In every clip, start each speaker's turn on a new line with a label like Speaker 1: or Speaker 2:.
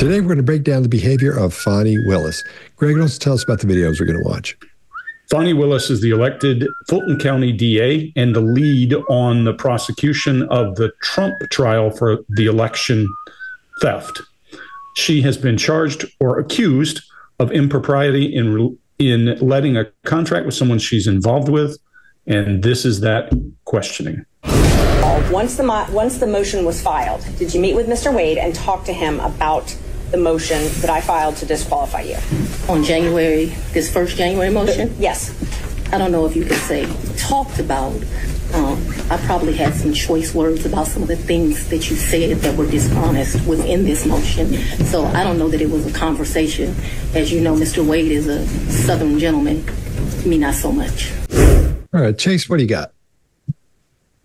Speaker 1: Today, we're going to break down the behavior of Fani Willis. Greg, also tell us about the videos we're going to watch.
Speaker 2: Fani Willis is the elected Fulton County DA and the lead on the prosecution of the Trump trial for the election theft. She has been charged or accused of impropriety in in letting a contract with someone she's involved with, and this is that questioning.
Speaker 3: Once the mo- once the motion was filed, did you meet with Mr. Wade and talk to him about the motion that I filed to disqualify you?
Speaker 4: On January, this first January motion?
Speaker 3: Yes.
Speaker 4: I don't know if you could say talked about. Um, I probably had some choice words about some of the things that you said that were dishonest within this motion. So I don't know that it was a conversation. As you know, Mr. Wade is a Southern gentleman. Me, not so much.
Speaker 1: All right, Chase, what do you got?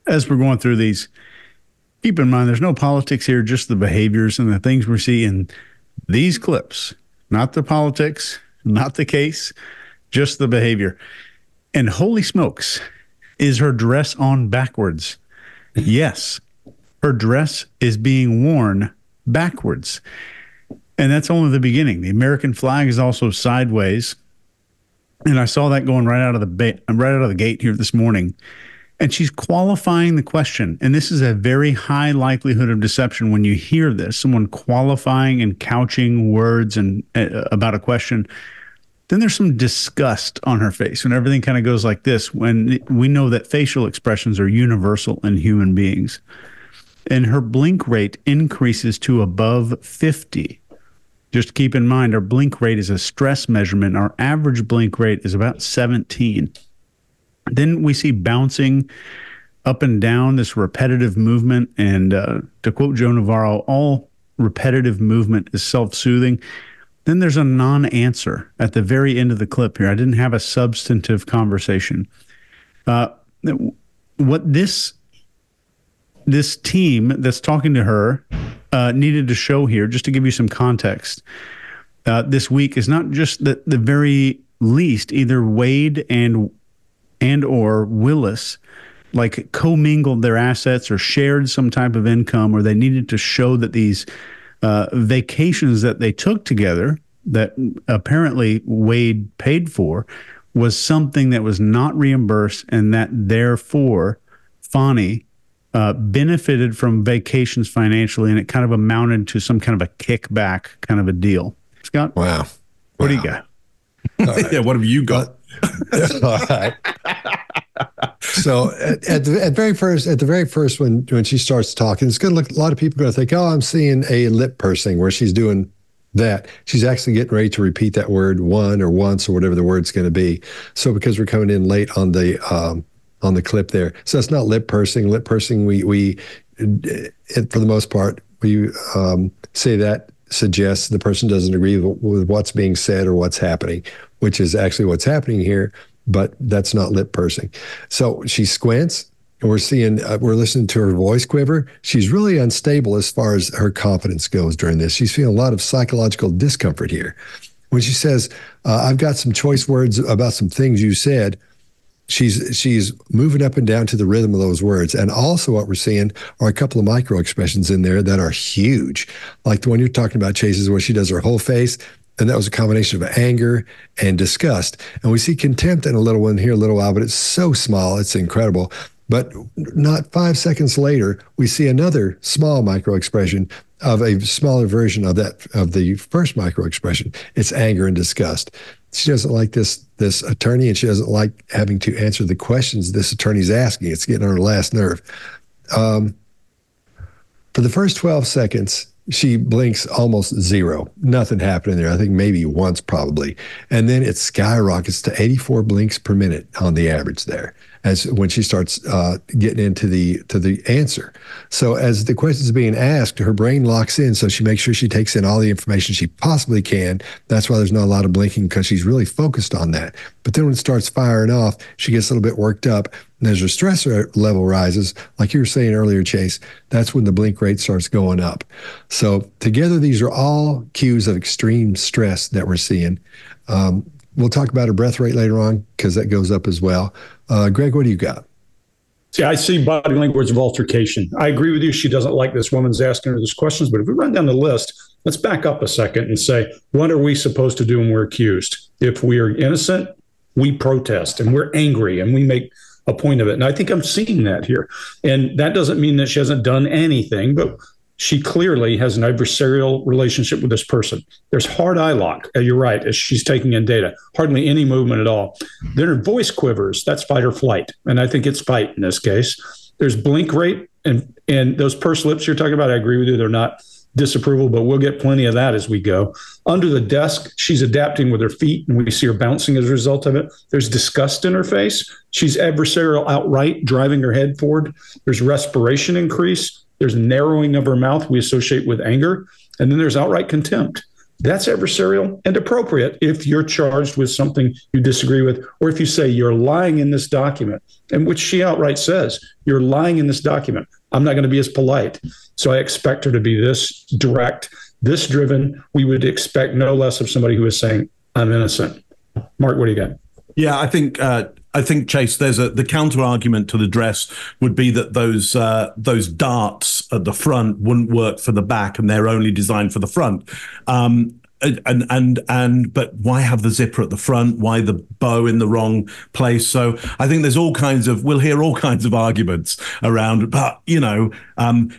Speaker 5: As we're going through these, keep in mind there's no politics here, just the behaviors and the things we see in these clips, not the politics, not the case, just the behavior. And holy smokes, is her dress on backwards? yes, her dress is being worn backwards. And that's only the beginning. The American flag is also sideways. And I saw that going right out of the ba- right out of the gate here this morning. And she's qualifying the question. And this is a very high likelihood of deception when you hear this someone qualifying and couching words and uh, about a question. Then there's some disgust on her face when everything kind of goes like this when we know that facial expressions are universal in human beings. And her blink rate increases to above 50. Just keep in mind, our blink rate is a stress measurement. Our average blink rate is about 17. Then we see bouncing up and down, this repetitive movement. And uh, to quote Joe Navarro, all repetitive movement is self soothing. Then there's a non answer at the very end of the clip here. I didn't have a substantive conversation. Uh, what this this team that's talking to her uh, needed to show here, just to give you some context, uh, this week is not just the, the very least either Wade and and or Willis like commingled their assets or shared some type of income, or they needed to show that these uh, vacations that they took together, that apparently Wade paid for, was something that was not reimbursed, and that therefore Fani uh, benefited from vacations financially, and it kind of amounted to some kind of a kickback kind of a deal. Scott,
Speaker 1: wow,
Speaker 5: what
Speaker 1: wow.
Speaker 5: do you got?
Speaker 6: Right. yeah, what have you got?
Speaker 1: So at, at, the at very first at the very first when when she starts talking, it's going to look a lot of people are going to think, oh, I'm seeing a lip pursing where she's doing that. She's actually getting ready to repeat that word one or once or whatever the word's going to be. So because we're coming in late on the um, on the clip there, so it's not lip pursing. Lip pursing, we we it, for the most part we um, say that suggests the person doesn't agree with, what's being said or what's happening, which is actually what's happening here but that's not lip pursing. So she squints, and we're seeing, uh, we're listening to her voice quiver. She's really unstable as far as her confidence goes during this. She's feeling a lot of psychological discomfort here. When she says, uh, "I've got some choice words about some things you said," she's she's moving up and down to the rhythm of those words. And also, what we're seeing are a couple of micro expressions in there that are huge, like the one you're talking about, Chases, where she does her whole face and that was a combination of anger and disgust. And we see contempt in a little one here, a little while, but it's so small, it's incredible. But not five seconds later, we see another small micro expression of a smaller version of that of the first micro expression. It's anger and disgust. She doesn't like this this attorney, and she doesn't like having to answer the questions this attorney's asking. It's getting on her last nerve. Um, for the first twelve seconds, she blinks almost zero. Nothing happening there. I think maybe once probably. And then it skyrockets to 84 blinks per minute on the average there as when she starts uh, getting into the to the answer. So as the question's being asked, her brain locks in, so she makes sure she takes in all the information she possibly can. That's why there's not a lot of blinking because she's really focused on that. But then when it starts firing off, she gets a little bit worked up. And as your stress level rises, like you were saying earlier, Chase, that's when the blink rate starts going up. So together, these are all cues of extreme stress that we're seeing. Um, we'll talk about her breath rate later on because that goes up as well. Uh, Greg, what do you got?
Speaker 2: See, I see body language of altercation. I agree with you. She doesn't like this woman's asking her these questions, but if we run down the list, let's back up a second and say, what are we supposed to do when we're accused? If we are innocent, we protest and we're angry and we make a point of it. And I think I'm seeing that here. And that doesn't mean that she hasn't done anything, but she clearly has an adversarial relationship with this person. There's hard eye lock. Uh, you're right, as she's taking in data. Hardly any movement at all. Then her voice quivers. That's fight or flight. And I think it's fight in this case. There's blink rate and and those pursed lips you're talking about, I agree with you. They're not disapproval, but we'll get plenty of that as we go. Under the desk, she's adapting with her feet, and we see her bouncing as a result of it. There's disgust in her face. She's adversarial outright, driving her head forward. There's respiration increase. There's narrowing of her mouth we associate with anger. And then there's outright contempt. That's adversarial and appropriate if you're charged with something you disagree with, or if you say you're lying in this document, and which she outright says, you're lying in this document. I'm not going to be as polite. So I expect her to be this direct, this driven. We would expect no less of somebody who is saying, I'm innocent. Mark, what do you got?
Speaker 6: Yeah, I think uh, I think Chase. There's a the counter argument to the dress would be that those uh, those darts at the front wouldn't work for the back, and they're only designed for the front. Um, and and and but why have the zipper at the front why the bow in the wrong place so i think there's all kinds of we'll hear all kinds of arguments around but you know um,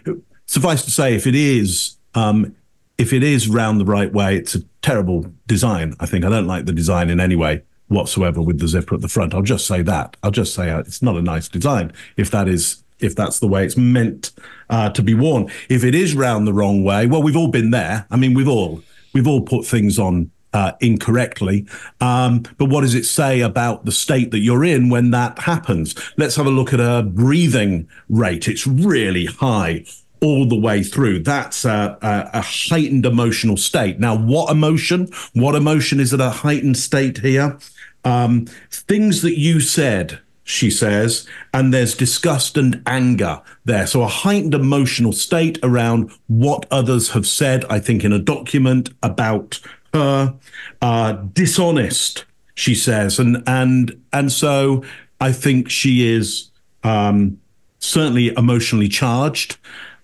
Speaker 6: suffice to say if it is um, if it is round the right way it's a terrible design i think i don't like the design in any way whatsoever with the zipper at the front. I'll just say that. I'll just say uh, it's not a nice design if that is if that's the way it's meant uh, to be worn. If it is round the wrong way, well, we've all been there. I mean, we've all we've all put things on uh, incorrectly. Um, but what does it say about the state that you're in when that happens? Let's have a look at a breathing rate. It's really high all the way through. That's a, a, a, heightened emotional state. Now, what emotion? What emotion is at a heightened state here? Um, things that you said, she says, and there's disgust and anger there. So a heightened emotional state around what others have said, I think, in a document about her. Uh, dishonest, she says, and and and so I think she is um, certainly emotionally charged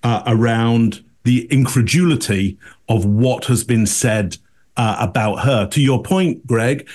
Speaker 6: uh, around the incredulity of what has been said uh, about her. To your point, Greg,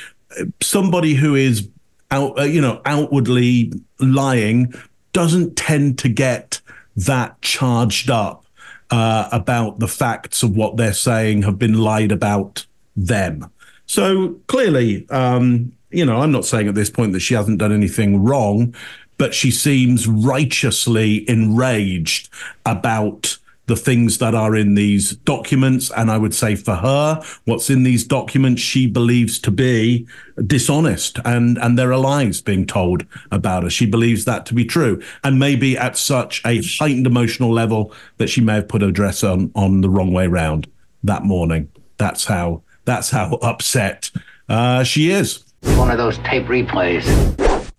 Speaker 6: somebody who is out, uh, you know, outwardly lying doesn't tend to get that charged up uh, about the facts of what they're saying have been lied about them. So clearly, um, you know, I'm not saying at this point that she hasn't done anything wrong, but she seems righteously enraged about the things that are in these documents. And I would say for her, what's in these documents, she believes to be dishonest and, and there are lies being told about her. She believes that to be true. And maybe at such a heightened emotional level that she may have put her dress on, on the wrong way round that morning. That's how, that's how upset uh, she is.
Speaker 7: One of those tape replays.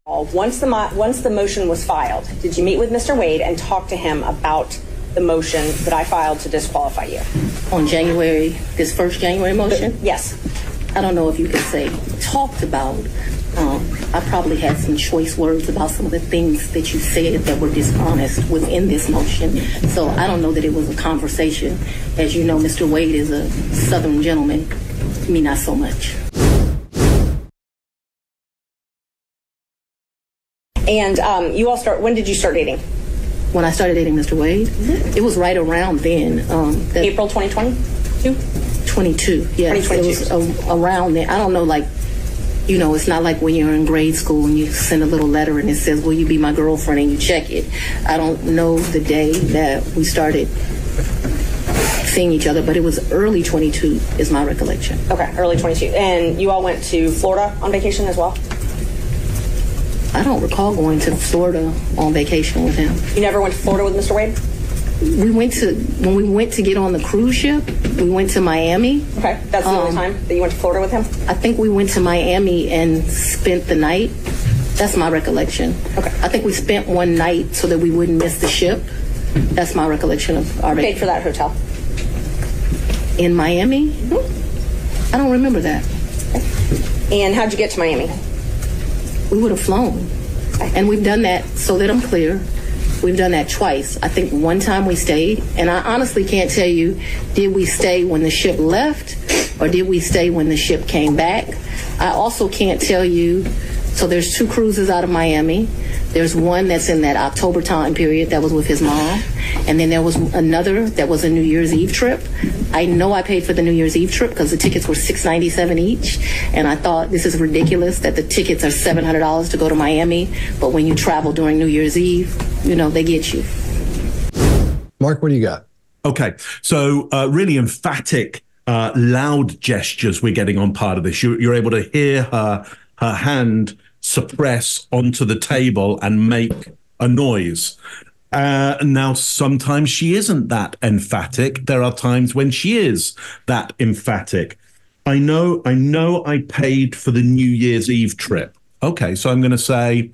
Speaker 3: Once the mo- once the motion was filed, did you meet with Mr. Wade and talk to him about the motion that I filed to disqualify you.
Speaker 4: On January, this first January motion?
Speaker 3: Yes.
Speaker 4: I don't know if you could say talked about. Um, I probably had some choice words about some of the things that you said that were dishonest within this motion. So I don't know that it was a conversation. As you know, Mr. Wade is a Southern gentleman. Me, not so much.
Speaker 3: And um, you all start. When did you start dating?
Speaker 4: When I started dating Mr. Wade. Mm-hmm. It was right around then. Um,
Speaker 3: April 2022?
Speaker 4: 22, yes. 2022. It was a, around then. I don't know, like, you know, it's not like when you're in grade school and you send a little letter and it says, Will you be my girlfriend? and you check it. I don't know the day that we started seeing each other, but it was early 22 is my recollection.
Speaker 3: Okay, early 22. And you all went to Florida on vacation as well?
Speaker 4: I don't recall going to Florida on vacation with him.
Speaker 3: You never went to Florida with Mr. Wade?
Speaker 4: We went to when we went to get on the cruise ship. We went to Miami.
Speaker 3: Okay, that's the um, only time that you went to Florida with him.
Speaker 4: I think we went to Miami and spent the night. That's my recollection.
Speaker 3: Okay.
Speaker 4: I think we spent one night so that we wouldn't miss the ship. That's my recollection of our.
Speaker 3: Paid for that hotel.
Speaker 4: In Miami? Mm-hmm. I don't remember that.
Speaker 3: And how'd you get to Miami?
Speaker 4: We would have flown. And we've done that so that I'm clear. We've done that twice. I think one time we stayed, and I honestly can't tell you did we stay when the ship left or did we stay when the ship came back. I also can't tell you. So there's two cruises out of Miami. There's one that's in that October time period that was with his mom. And then there was another that was a New Year's Eve trip. I know I paid for the New Year's Eve trip because the tickets were 697 each. And I thought this is ridiculous that the tickets are $700 to go to Miami. But when you travel during New Year's Eve, you know, they get you.
Speaker 1: Mark, what do you got?
Speaker 6: Okay. So, uh, really emphatic, uh, loud gestures we're getting on part of this. You, you're able to hear her, her hand suppress onto the table and make a noise. Uh, now, sometimes she isn't that emphatic. There are times when she is that emphatic. I know, I know, I paid for the New Year's Eve trip. Okay, so I'm going to say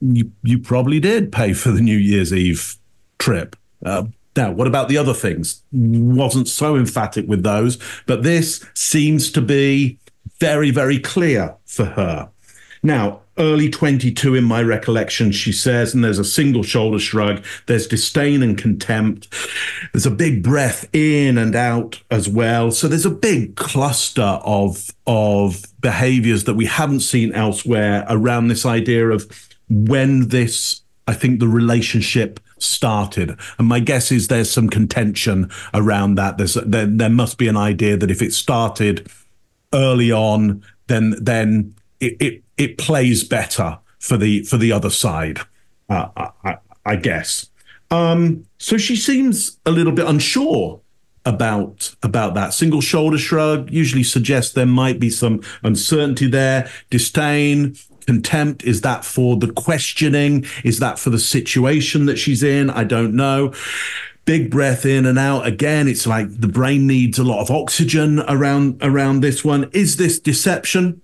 Speaker 6: you you probably did pay for the New Year's Eve trip. Uh, now, what about the other things? Wasn't so emphatic with those, but this seems to be very, very clear for her. Now, early 22 in my recollection, she says, and there's a single shoulder shrug, there's disdain and contempt, there's a big breath in and out as well. So there's a big cluster of, of behaviors that we haven't seen elsewhere around this idea of when this, I think, the relationship started. And my guess is there's some contention around that. There's there, there must be an idea that if it started early on, then then it, it it plays better for the for the other side. Uh, I, I, guess. Um, so she seems a little bit unsure about about that. Single shoulder shrug usually suggests there might be some uncertainty there. Disdain, contempt. Is that for the questioning? Is that for the situation that she's in? I don't know big breath in and out again it's like the brain needs a lot of oxygen around around this one is this deception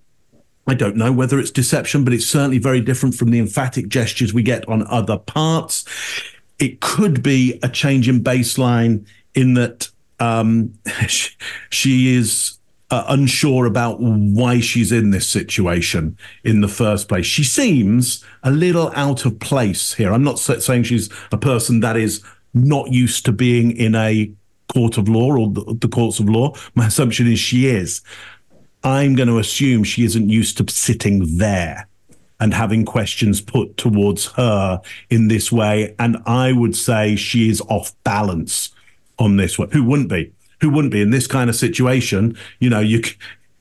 Speaker 6: I don't know whether it's deception, but it's certainly very different from the emphatic gestures we get on other parts. It could be a change in baseline in that um, she is uh, unsure about why she's in this situation in the first place. She seems a little out of place here. I'm not saying she's a person that is not used to being in a court of law or the, the courts of law. My assumption is she is. I'm going to assume she isn't used to sitting there and having questions put towards her in this way. And I would say she is off balance on this one. Who wouldn't be? Who wouldn't be in this kind of situation? You know, you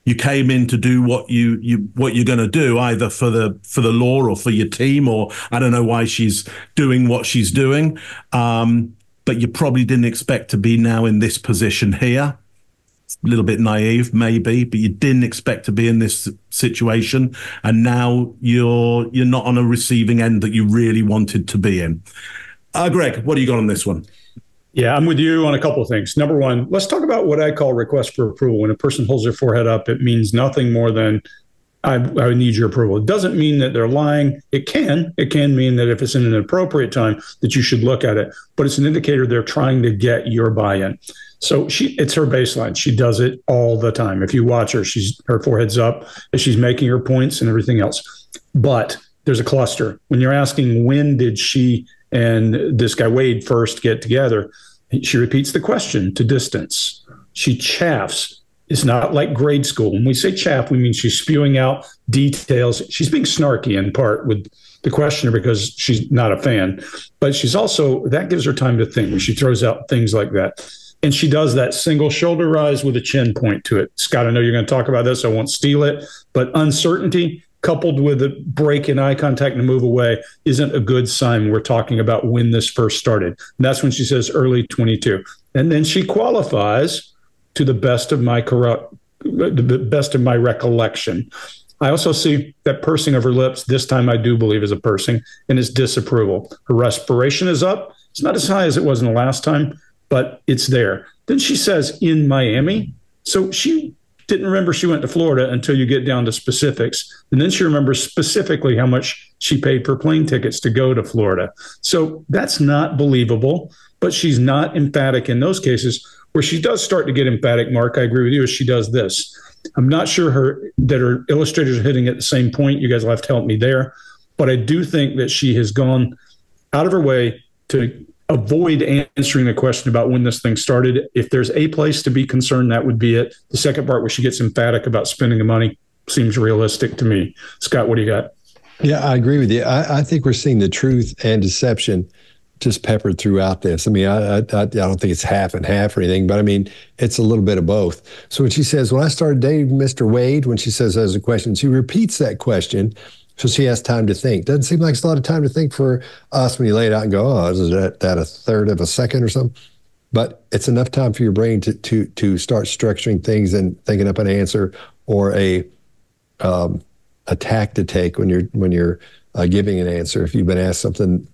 Speaker 6: you came in to do what you you what you're going to do, either for the for the law or for your team, or I don't know why she's doing what she's doing. Um, but you probably didn't expect to be now in this position here little bit naive, maybe, but you didn't expect to be in this situation, and now you're you're not on a receiving end that you really wanted to be in. Uh, Greg, what do you got on this one?
Speaker 2: Yeah, I'm with you on a couple of things. Number one, let's talk about what I call request for approval. When a person holds their forehead up, it means nothing more than I, I, need your approval. It doesn't mean that they're lying. It can. It can mean that if it's in an appropriate time, that you should look at it. But it's an indicator they're trying to get your buy-in. So she, it's her baseline. She does it all the time. If you watch her, she's her forehead's up she's making her points and everything else. But there's a cluster. When you're asking when did she and this guy Wade first get together, she repeats the question to distance. She chaffs. It's not like grade school. When we say chaff, we mean she's spewing out details. She's being snarky in part with the questioner because she's not a fan, but she's also that gives her time to think when she throws out things like that. And she does that single shoulder rise with a chin point to it. Scott, I know you're going to talk about this. I won't steal it, but uncertainty coupled with a break in eye contact and move away isn't a good sign. We're talking about when this first started. And that's when she says early 22. And then she qualifies to the best of my corrupt, the best of my recollection. I also see that pursing of her lips. This time I do believe is a pursing and is disapproval. Her respiration is up. It's not as high as it was in the last time, but it's there. Then she says in Miami. So she didn't remember she went to Florida until you get down to specifics. And then she remembers specifically how much she paid for plane tickets to go to Florida. So that's not believable, but she's not emphatic in those cases. Where she does start to get emphatic, Mark, I agree with you, is she does this. I'm not sure her that her illustrators are hitting at the same point. You guys will have to help me there. But I do think that she has gone out of her way to avoid answering the question about when this thing started. If there's a place to be concerned, that would be it. The second part, where she gets emphatic about spending the money, seems realistic to me. Scott, what do you got?
Speaker 1: Yeah, I agree with you. I, I think we're seeing the truth and deception just peppered throughout this. I mean, I, I, I don't think it's half and half or anything, but I mean, it's a little bit of both. So when she says, when I started dating Mr. Wade, when she says there's a question, she repeats that question. So she has time to think. Doesn't seem like it's a lot of time to think for us when you lay it out and go, oh, is that, that a third of a second or something? But it's enough time for your brain to to to start structuring things and thinking up an answer or a um, to take when you're when you're uh, giving an answer. If you've been asked something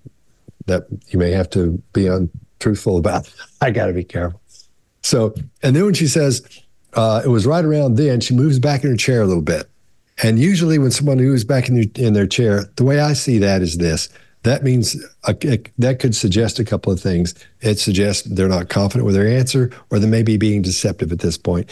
Speaker 1: that you may have to be untruthful about, I got to be careful. So, and then when she says uh, it was right around then, she moves back in her chair a little bit. And usually, when someone who is back in their, in their chair, the way I see that is this: that means a, a, that could suggest a couple of things. It suggests they're not confident with their answer, or they may be being deceptive at this point.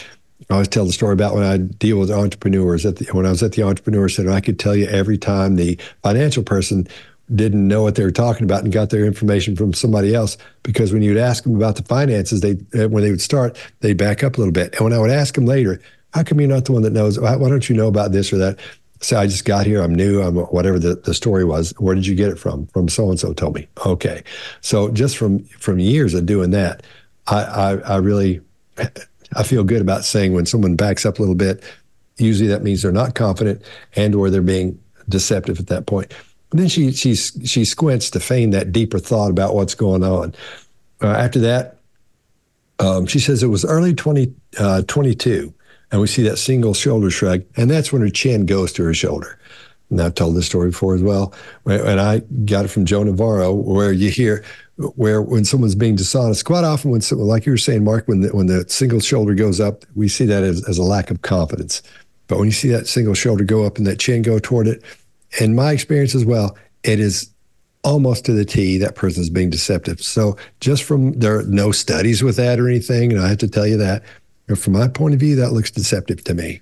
Speaker 1: I always tell the story about when I deal with entrepreneurs. At the, when I was at the Entrepreneur Center, I could tell you every time the financial person didn't know what they were talking about and got their information from somebody else because when you'd ask them about the finances, they uh, when they would start, they'd back up a little bit. And when I would ask them later, how come you're not the one that knows? Why don't you know about this or that? Say, I just got here. I'm new. I'm whatever the, the story was. Where did you get it from? From so and so told me. Okay, so just from from years of doing that, I, I I really I feel good about saying when someone backs up a little bit, usually that means they're not confident and or they're being deceptive at that point. And then she she she squints to feign that deeper thought about what's going on. Uh, after that, um, she says it was early 20, uh, 22, and we see that single shoulder shrug, and that's when her chin goes to her shoulder. And I've told this story before as well. And I got it from Joe Navarro, where you hear where when someone's being dishonest, quite often when someone, like you were saying, Mark, when the, when the single shoulder goes up, we see that as, as a lack of confidence. But when you see that single shoulder go up and that chin go toward it, in my experience as well, it is almost to the T that person is being deceptive. So just from there are no studies with that or anything, and I have to tell you that. From my point of view, that looks deceptive to me.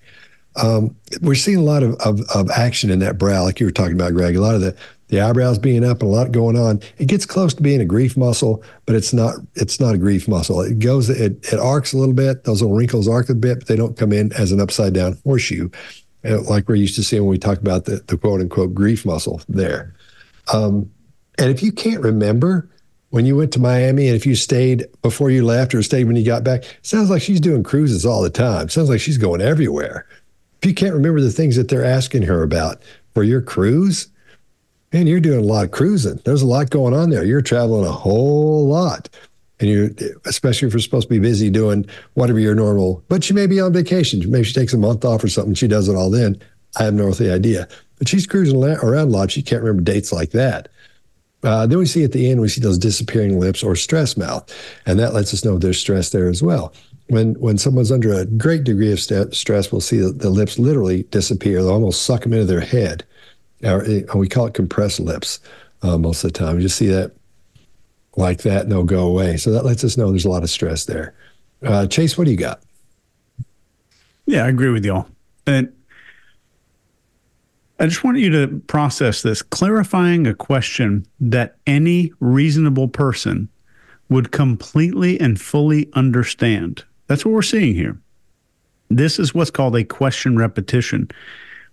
Speaker 1: Um, we're seeing a lot of, of, of action in that brow, like you were talking about, Greg. A lot of the the eyebrows being up and a lot going on. It gets close to being a grief muscle, but it's not. It's not a grief muscle. It goes. It it arcs a little bit. Those little wrinkles arc a bit, but they don't come in as an upside down horseshoe, uh, like we're used to seeing when we talk about the, the quote unquote grief muscle there. Um, and if you can't remember when you went to Miami and if you stayed before you left or stayed when you got back, sounds like she's doing cruises all the time. Sounds like she's going everywhere. If you can't remember the things that they're asking her about for your cruise, man, you're doing a lot of cruising. There's a lot going on there. You're traveling a whole lot. And you, especially if you're supposed to be busy doing whatever your normal, but she may be on vacation. Maybe she takes a month off or something. She does it all then. I have no earthly idea. But she's cruising around a lot. She can't remember dates like that. Uh, then we see at the end, we see those disappearing lips or stress mouth. And that lets us know there's stress there as well. When, when someone's under a great degree of st- stress, we'll see the, the lips literally disappear. They'll almost suck them into their head eh, we call it compressed lips uh, most of the time. You just see that like that and they'll go away. So that lets us know there's a lot of stress there. Uh, Chase, what do you got?
Speaker 5: Yeah, I agree with y'all. And I just want you to process this, clarifying a question that any reasonable person would completely and fully understand. That's what we're seeing here. This is what's called a question repetition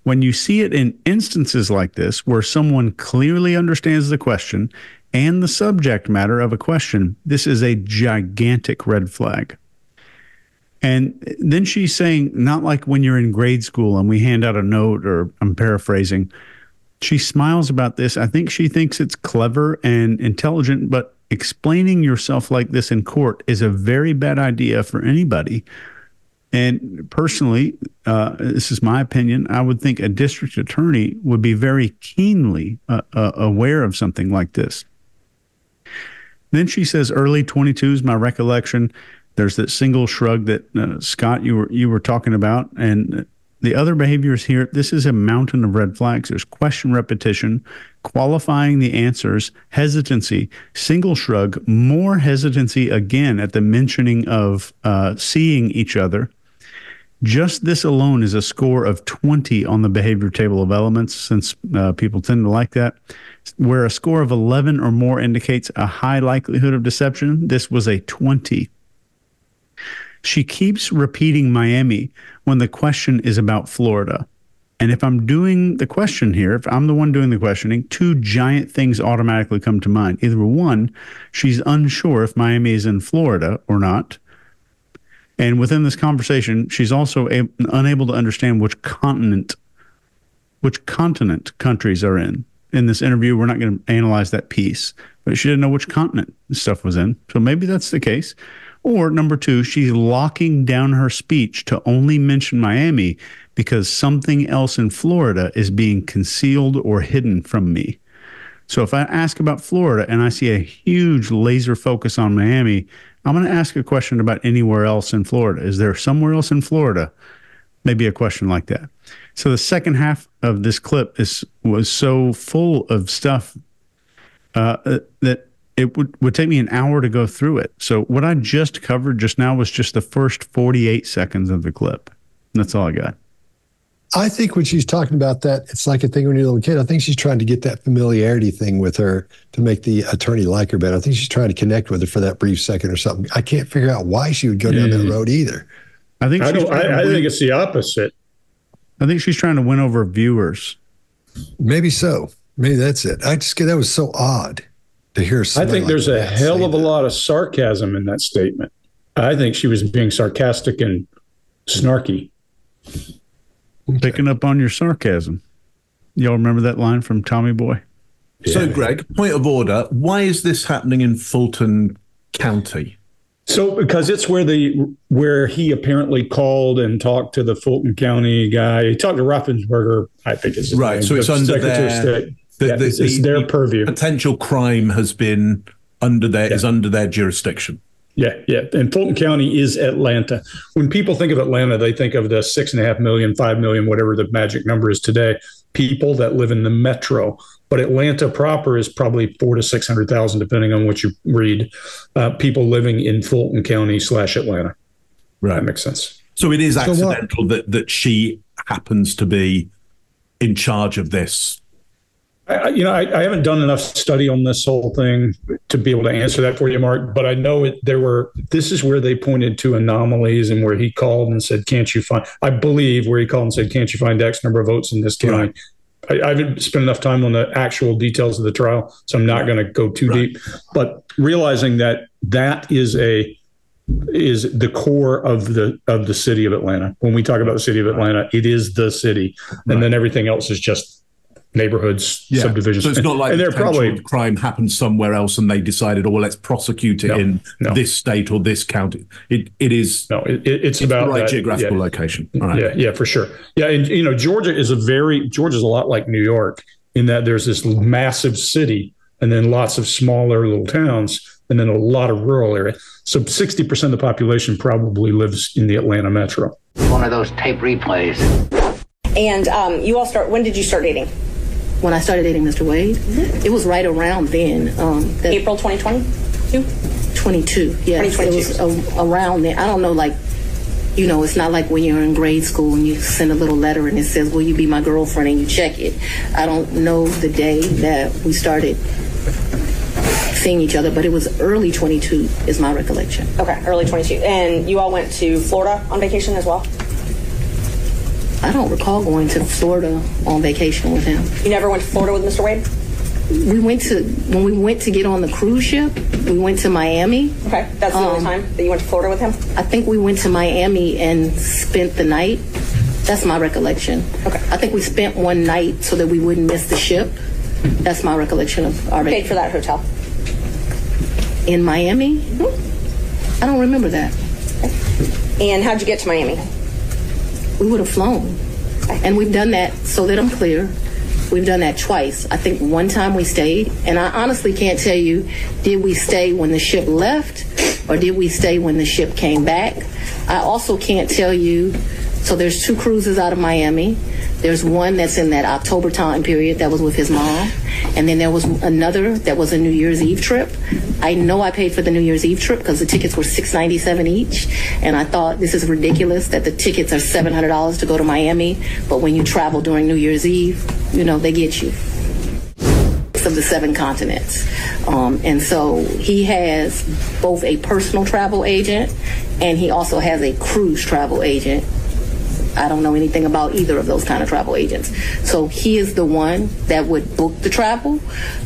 Speaker 5: when you see it in instances like this, where someone clearly understands the question and the subject matter of a question, this is a gigantic red flag. And then she's saying, not like when you're in grade school and we hand out a note, or I'm paraphrasing. She smiles about this. I think she thinks it's clever and intelligent, but explaining yourself like this in court is a very bad idea for anybody and personally, uh, this is my opinion, I would think a district attorney would be very keenly uh, uh, aware of something like this. Then she says, early 22 is my recollection. There's that single shrug that uh, Scott you were you were talking about, and the other behaviors here. This is a mountain of red flags. There's question repetition, qualifying the answers, hesitancy, single shrug, more hesitancy again at the mentioning of uh, seeing each other just this alone is a score of 20 on the behavior table of elements, since uh, people tend to like that. where a score of 11 or more indicates a high likelihood of deception, this was a 20. She keeps repeating Miami when the question is about Florida. And if I'm doing the question here, if I'm the one doing the questioning, two giant things automatically come to mind. Either one, she's unsure if Miami is in Florida or not. And within this conversation, she's also a- unable to understand which continent, which continent countries are in. In this interview, we're not going to analyze that piece, but she didn't know which continent stuff was in. So maybe that's the case. Or number two, she's locking down her speech to only mention Miami because something else in Florida is being concealed or hidden from me. So if I ask about Florida and I see a huge laser focus on Miami, I'm going to ask a question about anywhere else in Florida. Is there somewhere else in Florida? Maybe a question like that. So the second half of this clip is was so full of stuff uh, that it would, would take me an hour to go through it. So what I just covered just now was just the first 48 seconds of the clip. That's all I got.
Speaker 1: I think when she's talking about that, it's like a thing when you're a little kid. I think she's trying to get that familiarity thing with her to make the attorney like her better. I think she's trying to connect with her for that brief second or something. I can't figure out why she would go down that road either.
Speaker 5: I think
Speaker 2: I don't. I, I think it's the opposite.
Speaker 5: I think she's trying to win over viewers.
Speaker 1: Maybe so. Maybe that's it. I just that was so odd to hear.
Speaker 2: I
Speaker 1: somebody
Speaker 2: think
Speaker 1: like
Speaker 2: there's a hell
Speaker 1: say
Speaker 2: of a
Speaker 1: that.
Speaker 2: lot of sarcasm in that statement. I think she was being sarcastic and snarky.
Speaker 5: Picking up on your sarcasm. Y'all remember that line from Tommy Boy?
Speaker 6: So, Greg, point of order. Why is this happening in Fulton County?
Speaker 2: So because it's where the where he apparently called and talked to the Fulton County guy. He talked to Raffensperger, I think is
Speaker 6: Right,
Speaker 2: name,
Speaker 6: so it's
Speaker 2: the
Speaker 6: under
Speaker 2: Secretary of
Speaker 6: their-
Speaker 2: State.
Speaker 6: The,
Speaker 2: Yeah,
Speaker 6: the-
Speaker 2: it's, it's
Speaker 6: the-
Speaker 2: their purview.
Speaker 6: Potential crime has been under their is under their jurisdiction.
Speaker 2: Yeah, yeah. And Fulton County is Atlanta. When people think of Atlanta, they think of the six and a half million, five million, whatever the magic number is today, people that live in the metro. But Atlanta proper is probably four to 600,000, depending on what you read, uh, people living in Fulton County slash Atlanta. That makes sense.
Speaker 6: So it is
Speaker 1: So what-
Speaker 6: accidental that that she happens to be in charge of this.
Speaker 2: I, you know, I, I haven't done enough study on this whole thing to be able to answer that for you, Mark. But I know it. There were. This is where they pointed to anomalies and where he called and said, "Can't you find?" I believe where he called and said, "Can't you find X number of votes in this county?" I, I haven't spent enough time on the actual details of the trial, so I'm not going to go too
Speaker 6: Right.
Speaker 2: deep. But realizing that that is a is the core of the of the city of Atlanta. When we talk about the city of Atlanta, it is the city, and then everything else is just neighborhoods, subdivisions.
Speaker 6: So it's not like
Speaker 2: and
Speaker 6: the potential
Speaker 2: probably
Speaker 6: crime happened somewhere else and they decided, oh, well, let's prosecute it
Speaker 2: No,
Speaker 6: in
Speaker 2: no.
Speaker 6: this state or this county. It it is
Speaker 2: no. It, it- it's,
Speaker 6: it's
Speaker 2: about
Speaker 6: the right
Speaker 2: that,
Speaker 6: geographical
Speaker 2: yeah.
Speaker 6: location. All right.
Speaker 2: Yeah, yeah, for sure. Yeah, and you know, Georgia is a very Georgia's a lot like New York in that there's this massive city and then lots of smaller little towns and then a lot of rural area. So 60% of the population probably lives in the Atlanta metro.
Speaker 7: One of those tape replays.
Speaker 3: And um, you all start. When did you start dating?
Speaker 4: When I started dating Mr. Wade, it was right around then. Um,
Speaker 3: April 2022.
Speaker 4: 22. Yes,
Speaker 3: 2022.
Speaker 4: it was a, around then. I don't know, like, you know, it's not like when you're in grade school and you send a little letter and it says, "Will you be my girlfriend?" and you check it. I don't know the day that we started seeing each other, but it was early 22 is my recollection.
Speaker 3: Okay, early 22. And you all went to Florida on vacation as well.
Speaker 4: I don't recall going to Florida on vacation with him.
Speaker 3: You never went to Florida with Mr. Wade.
Speaker 4: We went to when we went to get on the cruise ship. We went to Miami.
Speaker 3: Okay, that's the only
Speaker 4: Um,
Speaker 3: time that you went to Florida with him.
Speaker 4: I think we went to Miami and spent the night. That's my recollection.
Speaker 3: Okay.
Speaker 4: I think we spent one night so that we wouldn't miss the ship. That's my recollection of our
Speaker 3: Paid for that hotel.
Speaker 4: in Miami. Hmm. I don't remember that.
Speaker 3: And how'd you get to Miami?
Speaker 4: We would have flown, and we've done that. So that I'm clear, we've done that twice. I think one time we stayed, and I honestly can't tell you, did we stay when the ship left, or did we stay when the ship came back? I also can't tell you. So there's two cruises out of Miami. There's one that's in that October time period that was with his mom, and then there was another that was a New Year's Eve trip. I know I paid for the New Year's Eve trip because the tickets were six ninety seven each, and I thought this is ridiculous that the tickets are seven hundred dollars to go to Miami, but when you travel during New Year's Eve, you know they get you. Of the seven continents. Um, and so he has both a personal travel agent and he also has a cruise travel agent I don't know anything about either of those kind of travel agents. So he is the one that would book the travel,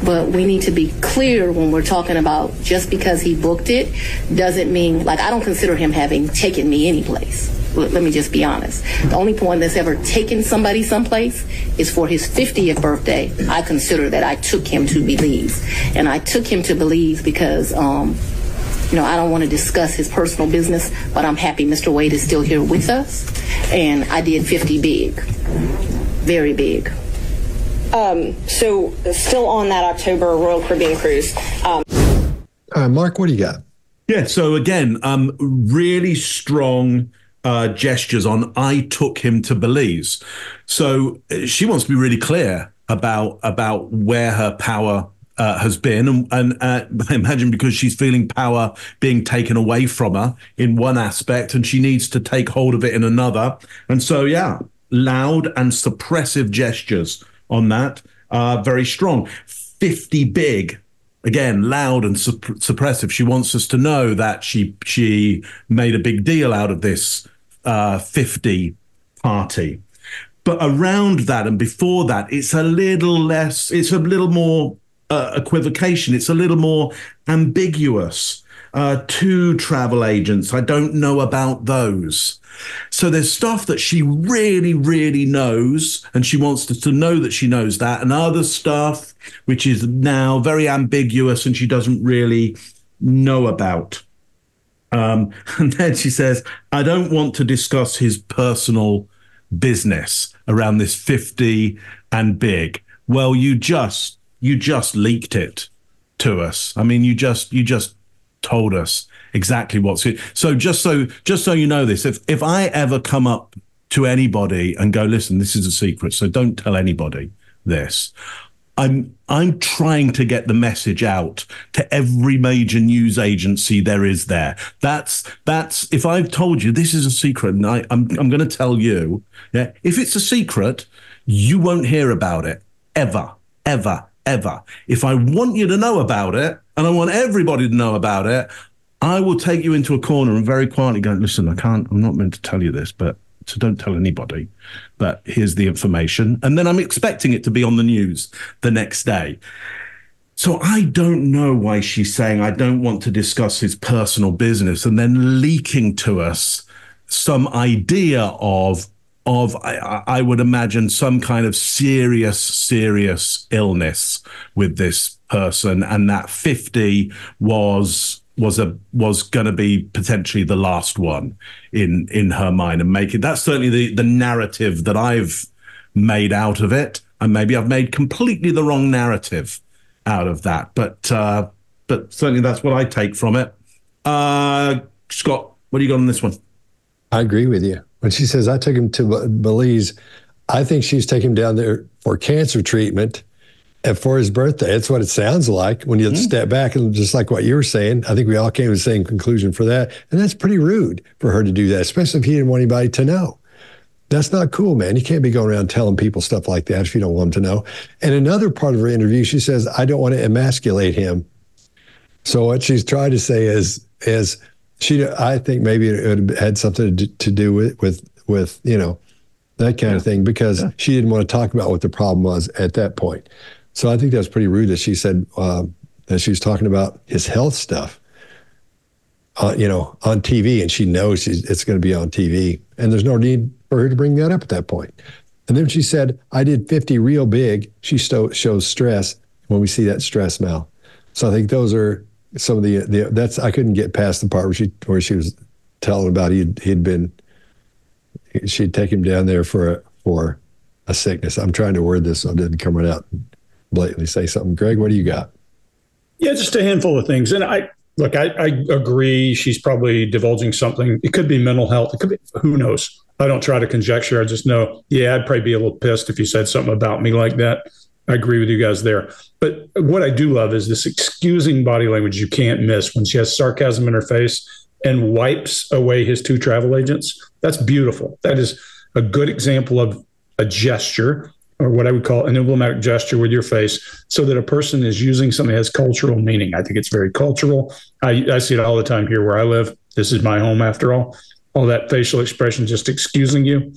Speaker 4: but we need to be clear when we're talking about just because he booked it doesn't mean, like, I don't consider him having taken me anyplace. Let me just be honest. The only point that's ever taken somebody someplace is for his 50th birthday. I consider that I took him to Belize. And I took him to Belize because, um, you know, I don't want to discuss his personal business, but I'm happy Mr. Wade is still here with us. And I did 50 big, very big.
Speaker 3: Um, so, still on that October Royal Caribbean cruise. Um,
Speaker 1: uh, Mark, what do you got?
Speaker 6: Yeah, so again, um, really strong uh, gestures on I took him to Belize. So uh, she wants to be really clear about about where her power uh, has been, and, and uh, I imagine because she's feeling power being taken away from her in one aspect, and she needs to take hold of it in another. And so, yeah, loud and suppressive gestures on that, uh, very strong. Fifty big, again, loud and supp- suppressive. She wants us to know that she she made a big deal out of this uh, fifty party. But around that and before that, it's a little less. It's a little more uh, equivocation. It's a little more ambiguous. Uh, two travel agents. I don't know about those. So there's stuff that she really, really knows, and she wants to, to know that she knows that, and other stuff which is now very ambiguous and she doesn't really know about. Um, and then she says, I don't want to discuss his personal business around this 50 and big. Well, you just you just leaked it to us. I mean, you just you just told us exactly what's it. So just so just so you know this, if if I ever come up to anybody and go, listen, this is a secret, so don't tell anybody this. I'm I'm trying to get the message out to every major news agency there is there. That's that's if I've told you this is a secret and I, I'm I'm gonna tell you, yeah, if it's a secret, you won't hear about it ever, ever, ever. If I want you to know about it, and I want everybody to know about it, I will take you into a corner and very quietly go, listen, I can't, I'm not meant to tell you this, but so don't tell anybody. But here's the information. And then I'm expecting it to be on the news the next day. So I don't know why she's saying, I don't want to discuss his personal business and then leaking to us some idea of of I, I, would imagine some kind of serious serious illness with this person. And that 50 was was a was going to be potentially the last one in in her mind. And make it that's certainly the the narrative that I've made out of it. And maybe I've made completely the wrong narrative out of that. But uh but certainly that's what I take from it. Uh Scott what do you got on this one?
Speaker 1: I agree with you when she says, I took him to Belize, I think she's taking him down there for cancer treatment and for his birthday. That's what it sounds like when you mm. step back and just like what you were saying. I think we all came to the same conclusion for that. And that's pretty rude for her to do that, especially if he didn't want anybody to know. That's not cool, man. You can't be going around telling people stuff like that if you don't want them to know. And another part of her interview, she says, I don't want to emasculate him. So what she's trying to say is, is she I think maybe it had something to do with with with you know that kind yeah. of thing because yeah. she didn't want to talk about what the problem was at that point. So I think that was pretty rude that she said uh, that she was talking about his health stuff. Uh, you know, on TV, and she knows it's going to be on TV, and there's no need for her to bring that up at that point. And then she said, "I did 50 real big." She sto- shows stress when we see that stress now. So I think those are some of the, the that's I couldn't get past the part where she where she was telling about he'd he'd been she'd take him down there for a, for a sickness. I'm trying to word this so it didn't come right out and blatantly say something. Greg, what do you got?
Speaker 2: Yeah, just a handful of things. And I look, I, I agree. She's probably divulging something. It could be mental health. It could be who knows. I don't try to conjecture. I just know. Yeah, I'd probably be a little pissed if you said something about me like that. I agree with you guys there. But what I do love is this excusing body language you can't miss when she has sarcasm in her face and wipes away his two travel agents. That's beautiful. That is a good example of a gesture or what I would call an emblematic gesture with your face so that a person is using something that has cultural meaning. I think it's very cultural. I, I see it all the time here where I live. This is my home after all. All that facial expression just excusing you.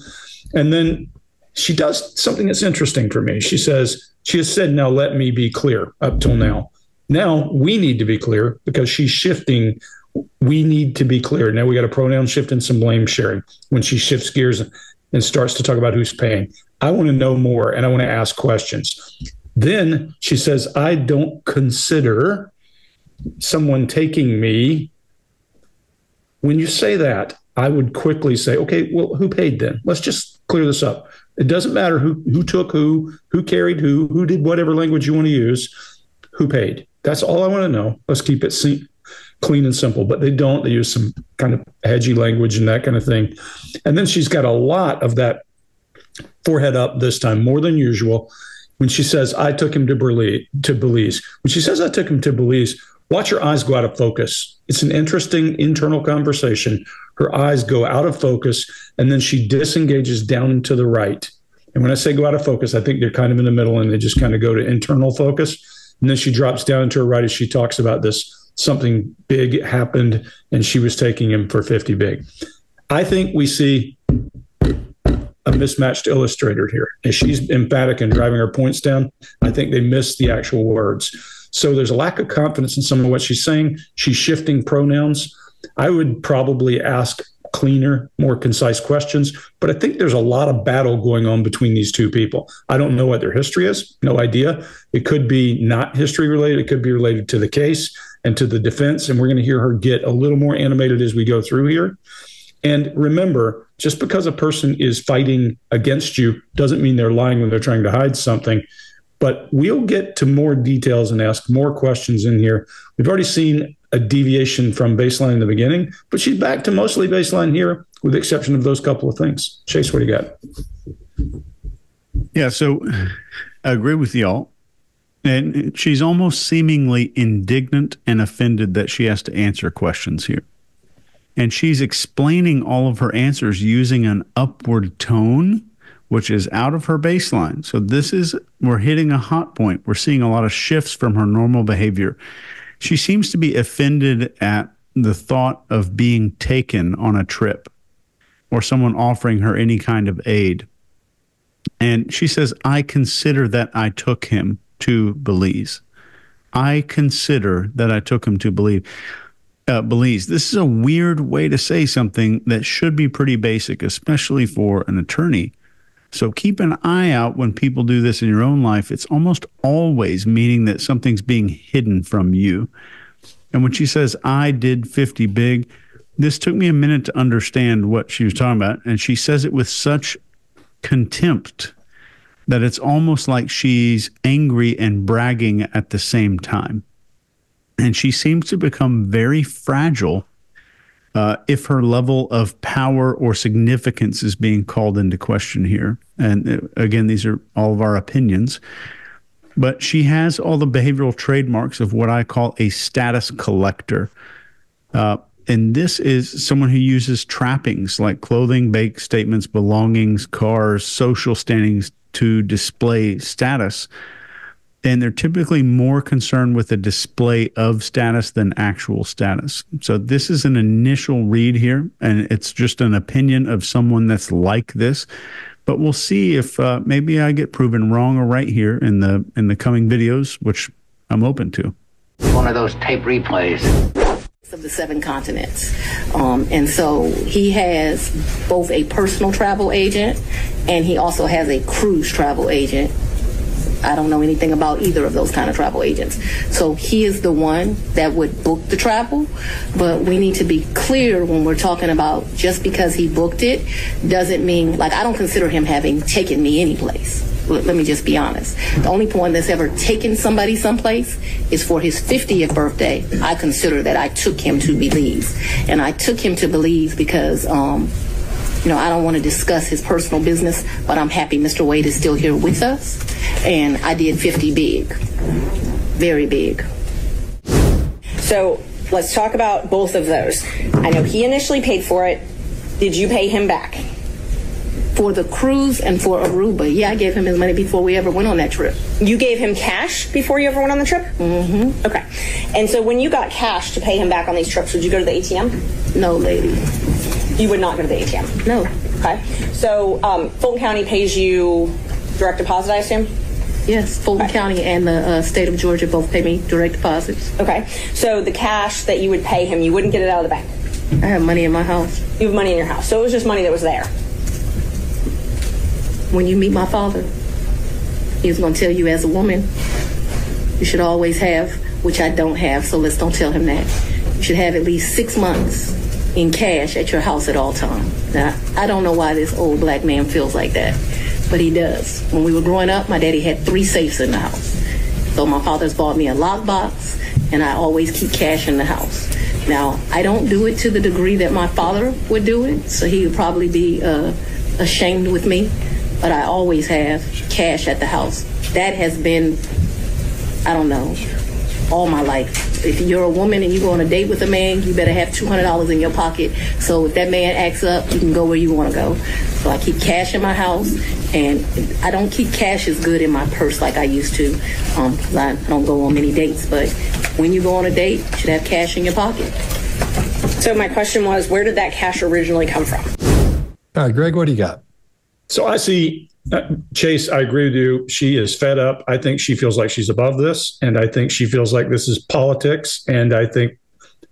Speaker 2: And then she does something that's interesting for me. She says, she has said, now let me be clear up till mm-hmm. now. Now we need to be clear because she's shifting. We need to be clear. Now we got a pronoun shift and some blame sharing when she shifts gears and starts to talk about who's paying. I want to know more and I want to ask questions. Then she says, I don't consider someone taking me. When you say that, I would quickly say, okay, well, who paid then? Let's just clear this up. It doesn't matter who who took who, who carried who, who did whatever language you want to use, who paid. That's all I want to know. Let's keep it clean and simple. But they don't. They use some kind of hedgy language and that kind of thing. And then she's got a lot of that forehead up this time, more than usual. When she says, I took him to Belize, to Belize. When she says, I took him to Belize, watch her eyes go out of focus. It's an interesting internal conversation. Her eyes go out of focus and then she disengages down to the right. And when I say go out of focus, I think they're kind of in the middle and they just kind of go to internal focus. And then she drops down to her right as she talks about this something big happened and she was taking him for 50 big. I think we see a mismatched illustrator here. And she's emphatic in driving her points down. I think they missed the actual words. So there's a lack of confidence in some of what she's saying. She's shifting pronouns. I would probably ask cleaner, more concise questions. But I think there's a lot of battle going on between these two people. I don't know what their history is, no idea. It could be not history related, it could be related to the case and to the defense. And we're going to hear her get a little more animated as we go through here. And remember, just because a person is fighting against you doesn't mean they're lying when they're trying to hide something. But we'll get to more details and ask more questions in here. We've already seen a deviation from baseline in the beginning, but she's back to mostly baseline here, with the exception of those couple of things. Chase, what do you got?
Speaker 5: Yeah, so I agree with y'all. And she's almost seemingly indignant and offended that she has to answer questions here. And she's explaining all of her answers using an upward tone, which is out of her baseline. So this is, we're hitting a hot point. We're seeing a lot of shifts from her normal behavior. She seems to be offended at the thought of being taken on a trip or someone offering her any kind of aid. And she says, I consider that I took him to Belize. I consider that I took him to Belize. Uh, Belize. This is a weird way to say something that should be pretty basic, especially for an attorney. So keep an eye out when people do this in your own life. It's almost always meaning that something's being hidden from you. And when she says, I did 50 big, this took me a minute to understand what she was talking about. And she says it with such contempt that it's almost like she's angry and bragging at the same time. And she seems to become very fragile uh, if her level of power or significance is being called into question here. And uh, again, these are all of our opinions. But she has all the behavioral trademarks of what I call a status collector. Uh, and this is someone who uses trappings like clothing, bank statements, belongings, cars, social standings to display status and they're typically more concerned with the display of status than actual status. So this is an initial read here, and it's just an opinion of someone that's like this. But we'll see if uh, maybe I get proven wrong or right here in the in the coming videos, which I'm open to.
Speaker 7: One of those tape replays
Speaker 4: of the seven continents. Um, and so he has both a personal travel agent and he also has a cruise travel agent I don't know anything about either of those kind of travel agents. So he is the one that would book the travel, but we need to be clear when we're talking about just because he booked it doesn't mean, like, I don't consider him having taken me anyplace. Let me just be honest. The only point that's ever taken somebody someplace is for his 50th birthday. I consider that I took him to Belize. And I took him to Belize because um, you know, I don't want to discuss his personal business, but I'm happy Mr. Wade is still here with us. And I did 50 big, very big.
Speaker 3: So let's talk about both of those. I know he initially paid for it. Did you pay him back?
Speaker 4: For the cruise and for Aruba, yeah, I gave him his money before we ever went on that trip.
Speaker 3: You gave him cash before you ever went on the trip? Mm-hmm. Okay. And so when you got cash to pay him back on these trips, would you go to the ATM?
Speaker 4: No, lady.
Speaker 3: You would not go to the ATM?
Speaker 4: No.
Speaker 3: Okay. So um, Fulton County pays you direct deposit, I assume?
Speaker 4: Yes, Fulton
Speaker 3: Okay.
Speaker 4: County and the uh, state of Georgia both pay me direct deposits.
Speaker 3: Okay. So the cash that you would pay him, you wouldn't get it out of the bank.
Speaker 4: I have money in my house.
Speaker 3: You have money in your house. So it was just money that was there.
Speaker 4: When you meet my father, he's going to tell you as a woman, you should always have, which I don't have, so let's don't tell him that. You should have at least six months in cash at your house at all times. Now, I don't know why this old black man feels like that, but he does. When we were growing up, my daddy had three safes in the house. So my father's bought me a lockbox, and I always keep cash in the house. Now, I don't do it to the degree that my father would do it, so he would probably be uh, ashamed with me, but I always have cash at the house. That has been, I don't know, all my life. If you're a woman and you go on a date with a man, you better have $200 in your pocket. So if that man acts up, you can go where you want to go. So I keep cash in my house, and I don't keep cash as good in my purse like I used to, um, 'cause I don't go on many dates. But when you go on a date, you should have cash in your pocket.
Speaker 3: So my question was, where did that cash originally come from?
Speaker 1: All right, Greg, what do you got?
Speaker 2: So I see uh, Chase. I agree with you. She is fed up. I think she feels like she's above this, and I think she feels like this is politics. And I think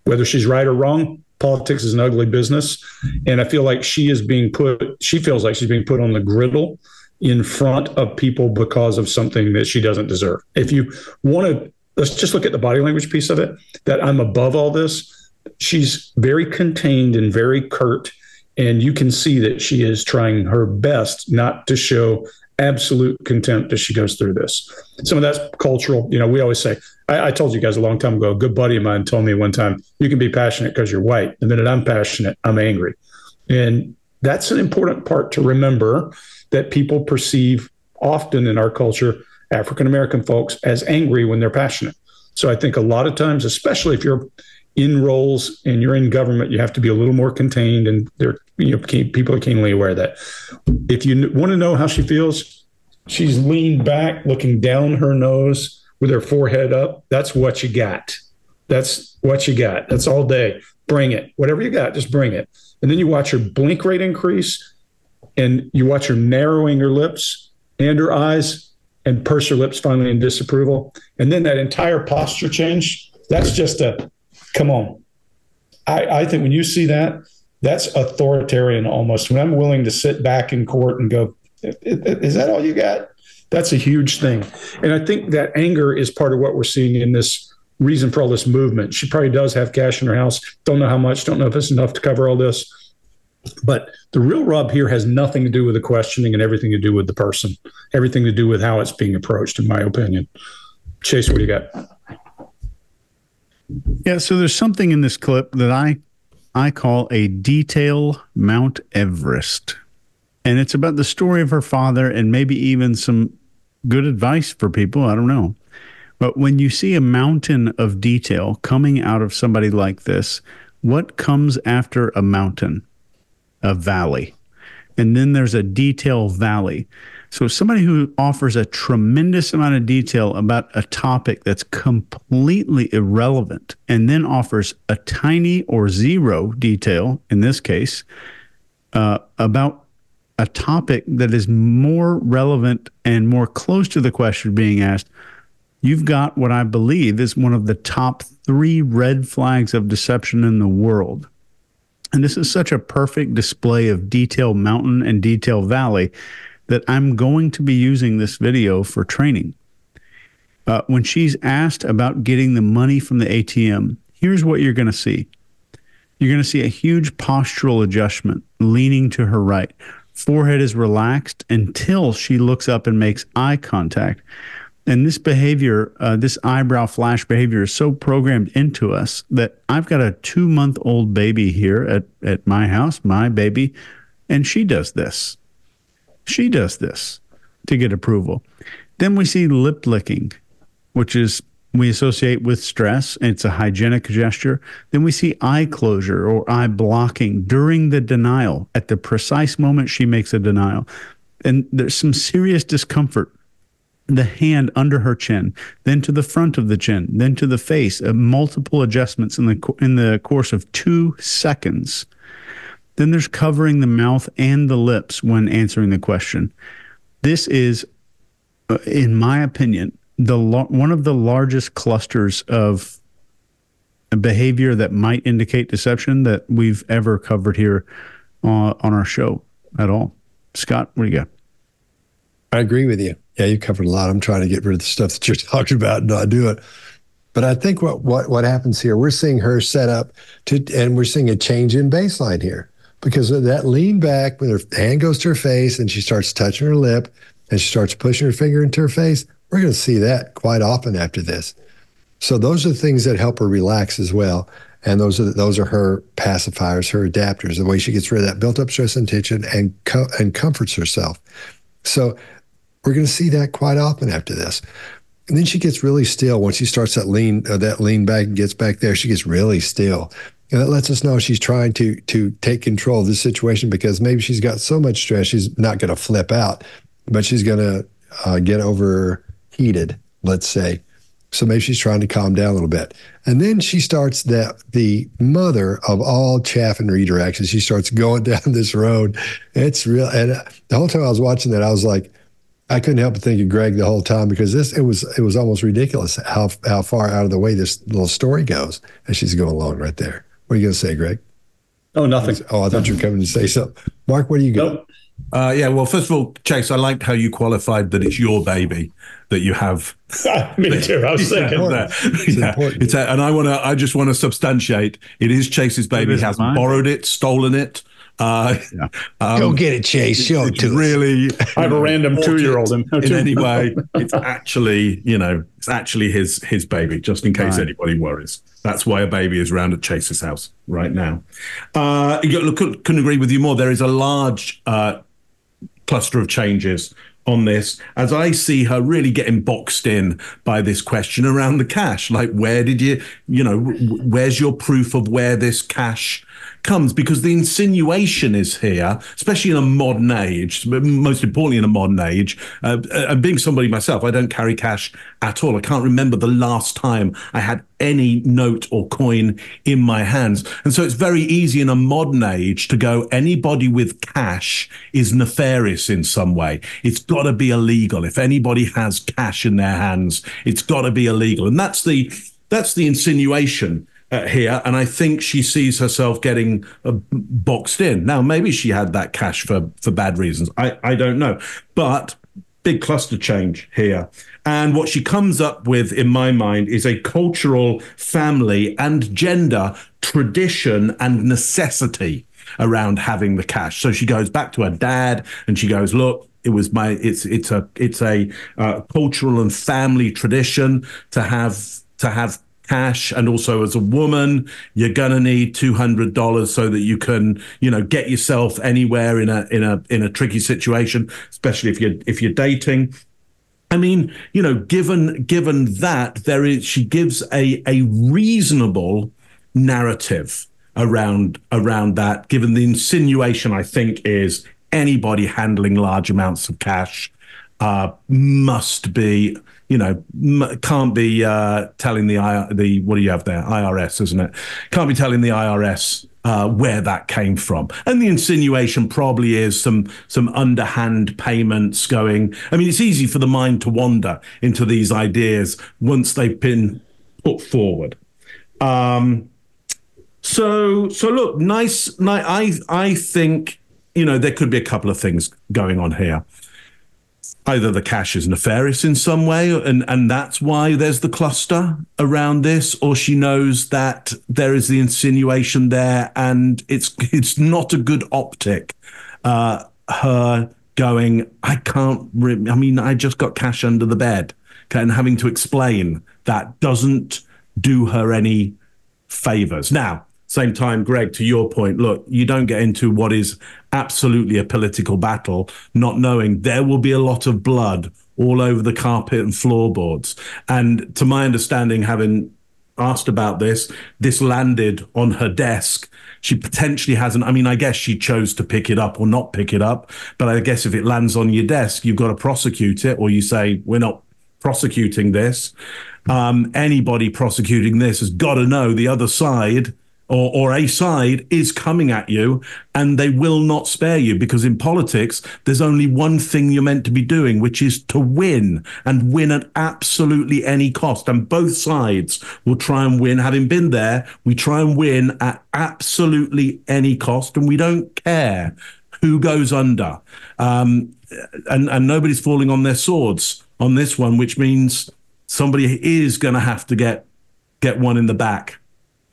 Speaker 2: whether she's right or wrong, politics is an ugly business. And I feel like she is being put. She feels like she's being put on the griddle in front of people because of something that she doesn't deserve. If you want to, let's just look at the body language piece of it. That I'm above all this. She's very contained and very curt and you can see that she is trying her best not to show absolute contempt as she goes through this. Some of that's cultural. You know, we always say, I, I told you guys a long time ago, a good buddy of mine told me one time, you can be passionate because you're white. The minute I'm passionate, I'm angry. And that's an important part to remember that people perceive often in our culture, African American folks, as angry when they're passionate. So I think a lot of times, especially if you're in roles and you're in government, you have to be a little more contained, and there, you know, people are keenly aware of that. If you want to know how she feels, she's leaned back, looking down her nose with her forehead up. That's what you got. That's what you got. That's all day. Bring it. Whatever you got, just bring it. And then you watch her blink rate increase, and you watch her narrowing her lips and her eyes, and purse her lips finally in disapproval. And then that entire posture change. That's just a come on. I, I think when you see that, that's authoritarian almost. When I'm willing to sit back in court and go, is that all you got? That's a huge thing. And I think that anger is part of what we're seeing in this reason for all this movement. She probably does have cash in her house. Don't know how much, don't know if it's enough to cover all this. But the real rub here has nothing to do with the questioning and everything to do with the person, everything to do with how it's being approached, in my opinion. Chase, what do you got?
Speaker 5: Yeah, so there's something in this clip that I I call a detail Mount Everest. And it's about the story of her father and maybe even some good advice for people, I don't know. But when you see a mountain of detail coming out of somebody like this, what comes after a mountain? A valley. And then there's a detail valley. So somebody who offers a tremendous amount of detail about a topic that's completely irrelevant and then offers a tiny or zero detail in this case uh, about a topic that is more relevant and more close to the question being asked, you've got what I believe is one of the top three red flags of deception in the world. And this is such a perfect display of detail mountain and detail valley that I'm going to be using this video for training. Uh, when she's asked about getting the money from the ATM, here's what you're going to see. You're going to see a huge postural adjustment, leaning to her right. Forehead is relaxed until she looks up and makes eye contact. And this behavior, uh, this eyebrow flash behavior, is so programmed into us that I've got a two month old baby here at, at my house, my baby, and she does this. She does this to get approval. Then we see lip licking, which is we associate with stress. It's a hygienic gesture. Then we see eye closure or eye blocking during the denial at the precise moment she makes a denial. And there's some serious discomfort. The hand under her chin, then to the front of the chin, then to the face, uh, multiple adjustments in the in the course of two seconds. Then there's covering the mouth and the lips when answering the question. This is, uh, in my opinion, the one of the largest clusters of behavior that might indicate deception that we've ever covered here uh, on our show at all. Scott, what do you got?
Speaker 1: I agree with you. Yeah, you covered a lot. I'm trying to get rid of the stuff that you're talking about and not do it. But I think what what what happens here, we're seeing her set up to, and we're seeing a change in baseline here because of that lean back when her hand goes to her face and she starts touching her lip and she starts pushing her finger into her face. We're going to see that quite often after this. So those are things that help her relax as well. And those are those are her pacifiers, her adapters, the way she gets rid of that built up stress and tension and co- and comforts herself. So we're going to see that quite often after this. And then she gets really still once she starts that lean uh, that lean back and gets back there. She gets really still, and that lets us know she's trying to to take control of the situation because maybe she's got so much stress she's not going to flip out, but she's going to uh, get overheated. Let's say, so maybe she's trying to calm down a little bit. And then she starts that the mother of all chaff and redirections. She starts going down this road. It's real. And the whole time I was watching that, I was like, I couldn't help but think of Greg the whole time because this it was it was almost ridiculous how how far out of the way this little story goes as she's going along right there. What are you going to say, Greg?
Speaker 2: Oh, nothing.
Speaker 1: Oh, I thought you were coming to say something. Mark, what do you got? Nope.
Speaker 6: Uh, yeah, well, first of all, Chase, I liked how you qualified that it's your baby that you have.
Speaker 2: Me too. I was thinking
Speaker 6: that. It's yeah. It's a, and I want to. I just want to substantiate. It is Chase's baby. He has borrowed it, stolen it. Uh,
Speaker 1: yeah. um, Go get it, Chase. Show it to
Speaker 6: really.
Speaker 2: I have a random two-year-old in,
Speaker 6: in any way. It's actually, you know, it's actually his his baby. Just in case right. anybody worries. That's why a baby is around at Chase's house right now. Uh, look, couldn't agree with you more. There is a large uh, cluster of changes on this as I see her really getting boxed in by this question around the cash. Like, where did you, you know, where's your proof of where this cash comes because the insinuation is here, especially in a modern age, but most importantly in a modern age. Uh, and being somebody myself, I don't carry cash at all. I can't remember the last time I had any note or coin in my hands. And so it's very easy in a modern age to go, anybody with cash is nefarious in some way. It's got to be illegal. If anybody has cash in their hands, it's got to be illegal. And that's the, that's the insinuation uh, here, and I think she sees herself getting uh, boxed in. Now, maybe she had that cash for for bad reasons. I I don't know, but big cluster change here. And what she comes up with, in my mind, is a cultural, family, and gender tradition and necessity around having the cash. So she goes back to her dad and she goes, "Look, it was my it's it's a it's a uh, cultural and family tradition to have to have cash. And also as a woman you're to need $200 so that you can you know get yourself anywhere in a in a in a tricky situation especially if you're if you're dating. I mean, you know, given given that there is, she gives a a reasonable narrative around around that. Given the insinuation, I think is anybody handling large amounts of cash uh, must be you know, can't be uh, telling the I, the what do you have there? IRS, isn't it? Can't be telling the IRS uh, where that came from. And the insinuation probably is some some underhand payments going. I mean, it's easy for the mind to wander into these ideas once they've been put forward. Um, so so look, nice. I I think you know there could be a couple of things going on here either the cash is nefarious in some way and and that's why there's the cluster around this or she knows that there is the insinuation there and it's it's not a good optic uh, her going i can't re- i mean i just got cash under the bed and having to explain that doesn't do her any favors now same time, Greg, to your point, look, you don't get into what is absolutely a political battle, not knowing there will be a lot of blood all over the carpet and floorboards. And to my understanding, having asked about this, this landed on her desk. She potentially hasn't. I mean, I guess she chose to pick it up or not pick it up. But I guess if it lands on your desk, you've got to prosecute it, or you say, we're not prosecuting this. Um, anybody prosecuting this has got to know the other side or, or a side is coming at you and they will not spare you because in politics, there's only one thing you're meant to be doing, which is to win and win at absolutely any cost. And both sides will try and win. Having been there, we try and win at absolutely any cost and we don't care who goes under. Um, and, and nobody's falling on their swords on this one, which means somebody is going to have to get get one in the back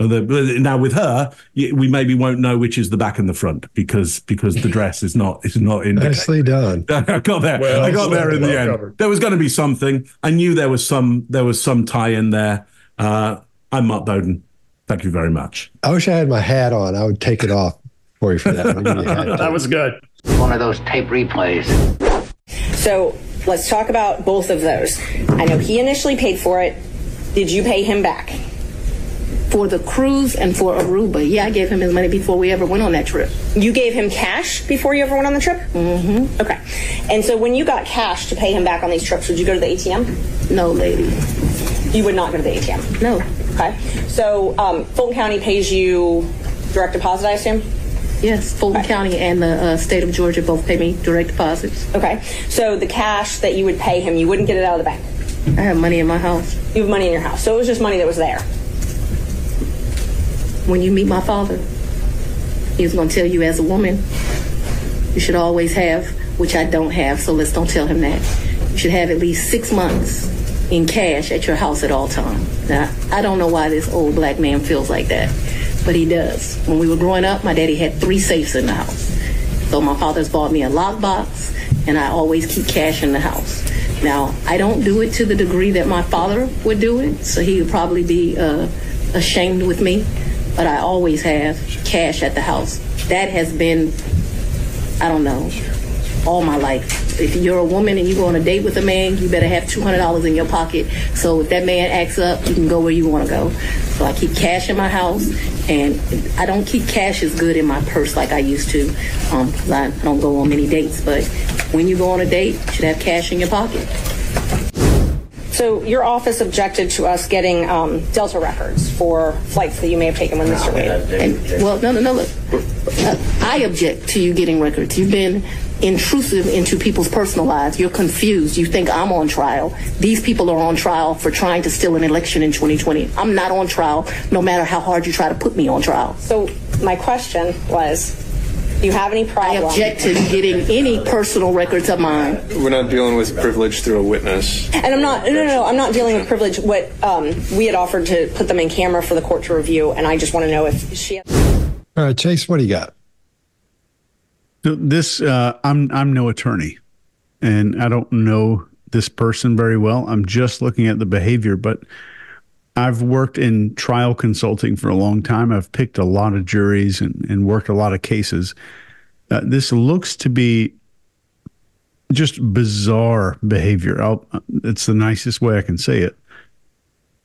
Speaker 6: now with her, we maybe won't know which is the back and the front because because the dress is not is not in.
Speaker 1: Nicely done.
Speaker 6: I got there. Well, I got there in well the end. There was going to be something. I knew there was some there was some tie in there. Uh, I'm Mark Bowden. Thank you very much.
Speaker 1: I wish I had my hat on. I would take it off for you for that.
Speaker 2: that was good.
Speaker 7: One of those tape replays.
Speaker 3: So let's talk about both of those. I know he initially paid for it. Did you pay him back?
Speaker 4: For the cruise and for Aruba. Yeah, I gave him his money before we ever went on that trip.
Speaker 3: You gave him cash before you ever went on the trip?
Speaker 4: Mm-hmm.
Speaker 3: Okay. And so when you got cash to pay him back on these trips, would you go to the ATM?
Speaker 4: No, lady.
Speaker 3: You would not go to the ATM?
Speaker 4: No.
Speaker 3: Okay. So um, Fulton County pays you direct deposit, I assume?
Speaker 4: Yes, Fulton. County and the uh, state of Georgia both pay me direct deposits.
Speaker 3: Okay. So the cash that you would pay him, you wouldn't get it out of the bank?
Speaker 4: I have money in my house.
Speaker 3: You have money in your house. So it was just money that was there?
Speaker 4: When you meet my father, he's going to tell you as a woman, you should always have, which I don't have, so let's don't tell him that. You should have at least six months in cash at your house at all times. Now, I don't know why this old black man feels like that, but he does. When we were growing up, my daddy had three safes in the house. So my father's bought me a lockbox, and I always keep cash in the house. Now, I don't do it to the degree that my father would do it, so he would probably be uh, ashamed with me but I always have cash at the house. That has been, I don't know, all my life. If you're a woman and you go on a date with a man, you better have $200 in your pocket. So if that man acts up, you can go where you want to go. So I keep cash in my house, and I don't keep cash as good in my purse like I used to. Um, I don't go on many dates, but when you go on a date, you should have cash in your pocket.
Speaker 3: So your office objected to us getting um, Delta records for flights that you may have taken with Mr. Wade.
Speaker 4: And, well, no, no, no. Look, uh, I object to you getting records. You've been intrusive into people's personal lives. You're confused. You think I'm on trial. These people are on trial for trying to steal an election in 2020. I'm not on trial, no matter how hard you try to put me on trial.
Speaker 3: So my question was, do you have any problem?
Speaker 4: I object to getting any personal records of mine.
Speaker 8: We're not dealing with privilege through a witness.
Speaker 3: And I'm not. No, no, no. I'm not dealing with privilege. What um, we had offered to put them in camera for the court to review, and I just want to know if she. Has-
Speaker 1: All right, Chase. What do you got?
Speaker 5: This uh, I'm I'm no attorney, and I don't know this person very well. I'm just looking at the behavior, but I've worked in trial consulting for a long time. I've picked a lot of juries and, and worked a lot of cases. Uh, this looks to be just bizarre behavior. I'll, it's the nicest way I can say it.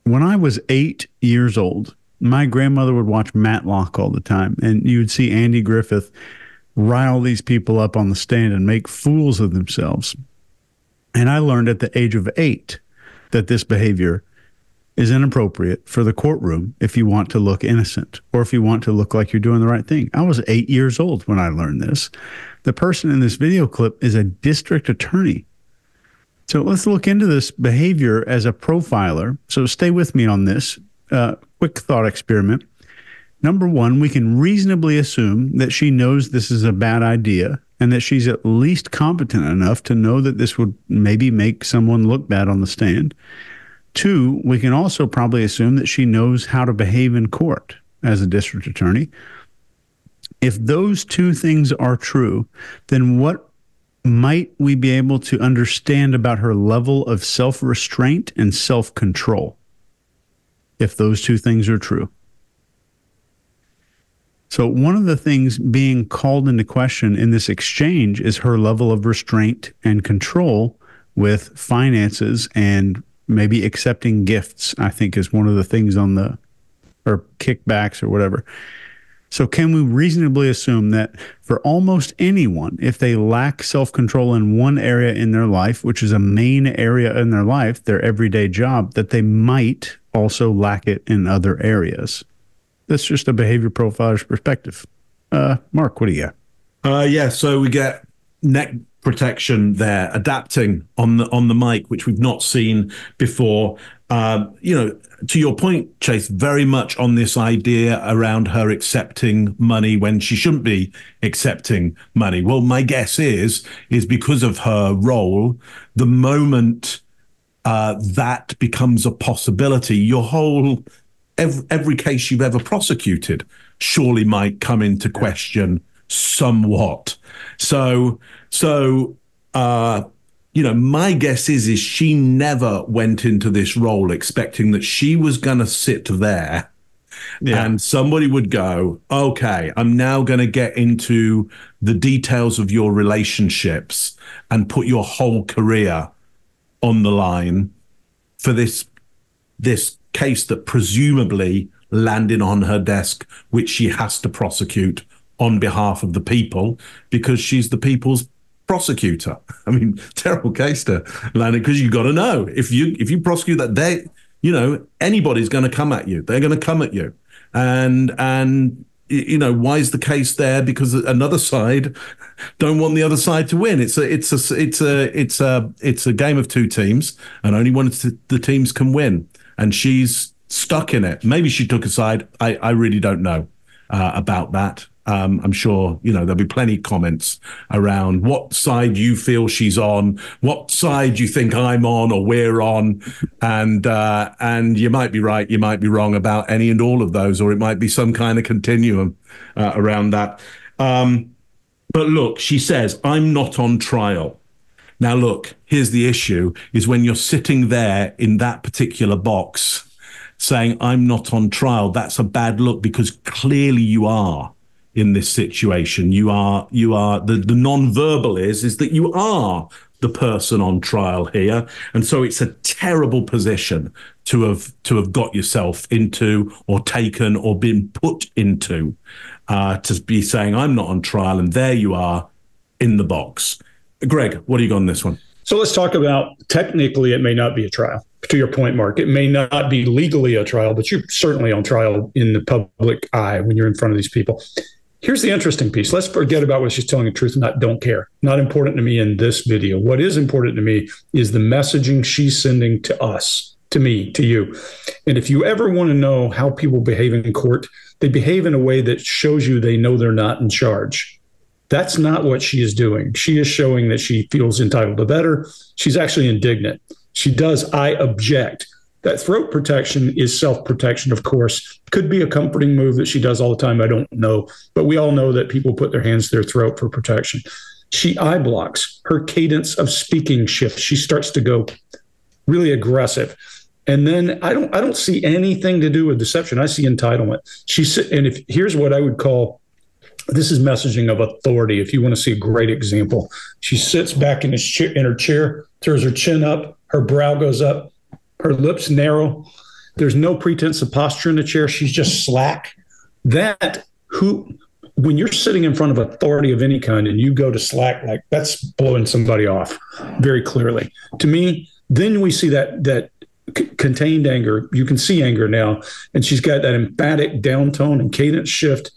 Speaker 5: When I was eight years old, my grandmother would watch Matlock all the time, and you would see Andy Griffith rile these people up on the stand and make fools of themselves. And I learned at the age of eight that this behavior is inappropriate for the courtroom if you want to look innocent or if you want to look like you're doing the right thing. I was eight years old when I learned this. The person in this video clip is a district attorney. So let's look into this behavior as a profiler. So stay with me on this uh, quick thought experiment. Number one, we can reasonably assume that she knows this is a bad idea and that she's at least competent enough to know that this would maybe make someone look bad on the stand. Two, we can also probably assume that she knows how to behave in court as a district attorney. If those two things are true, then what might we be able to understand about her level of self restraint and self control? If those two things are true. So, one of the things being called into question in this exchange is her level of restraint and control with finances and maybe accepting gifts. I think is one of the things on the or kickbacks or whatever. So, can we reasonably assume that for almost anyone, if they lack self control in one area in their life, which is a main area in their life, their everyday job, that they might also lack it in other areas? That's just a behavior profiler's perspective. Uh, Mark, what do you
Speaker 6: got? Uh, yeah, so we get neck protection there, adapting on the on the mic, which we've not seen before. Um, you know, to your point, Chase, very much on this idea around her accepting money when she shouldn't be accepting money. Well, my guess is is because of her role, the moment uh, that becomes a possibility, your whole every, every case you've ever prosecuted surely might come into question somewhat. So, so uh, you know, my guess is is she never went into this role expecting that she was going to sit there yeah. and somebody would go, "Okay, I'm now going to get into the details of your relationships and put your whole career on the line for this this case that presumably landed on her desk, which she has to prosecute on behalf of the people because she's the people's prosecutor. I mean, terrible case to land it because you got to know if you if you prosecute that they, you know, anybody's going to come at you. They're going to come at you, and and you know why is the case there because another side don't want the other side to win. It's a it's a it's a it's a it's a game of two teams, and only one of the teams can win. And she's stuck in it. Maybe she took a side. I I really don't know uh, about that. Um, I'm sure you know there'll be plenty of comments around what side you feel she's on, what side you think I'm on or we're on, and uh, and you might be right, you might be wrong about any and all of those, or it might be some kind of continuum uh, around that. Um, but look, she says I'm not on trial. Now look, here's the issue: is when you're sitting there in that particular box saying I'm not on trial, that's a bad look because clearly you are in this situation. You are you are the the non-verbal is is that you are the person on trial here, and so it's a terrible position to have to have got yourself into or taken or been put into uh, to be saying I'm not on trial, and there you are in the box. Greg, what do you got on this one?
Speaker 2: So let's talk about technically, it may not be a trial. To your point, Mark, it may not be legally a trial, but you're certainly on trial in the public eye when you're in front of these people. Here's the interesting piece. Let's forget about what she's telling the truth not don't care. Not important to me in this video. What is important to me is the messaging she's sending to us, to me, to you. And if you ever want to know how people behave in court, they behave in a way that shows you they know they're not in charge. That's not what she is doing. She is showing that she feels entitled to better. She's actually indignant. She does, I object. That throat protection is self protection, of course. Could be a comforting move that she does all the time. I don't know. But we all know that people put their hands to their throat for protection. She eye blocks. Her cadence of speaking shifts. She starts to go really aggressive. And then I don't I don't see anything to do with deception. I see entitlement. She's and if here's what I would call this is messaging of authority. If you want to see a great example, she sits back in, chair, in her chair, throws her chin up, her brow goes up, her lips narrow. There's no pretense of posture in the chair. She's just slack. That who when you're sitting in front of authority of any kind and you go to slack like that's blowing somebody off very clearly to me then we see that that c- contained anger you can see anger now and she's got that emphatic downtone and cadence shift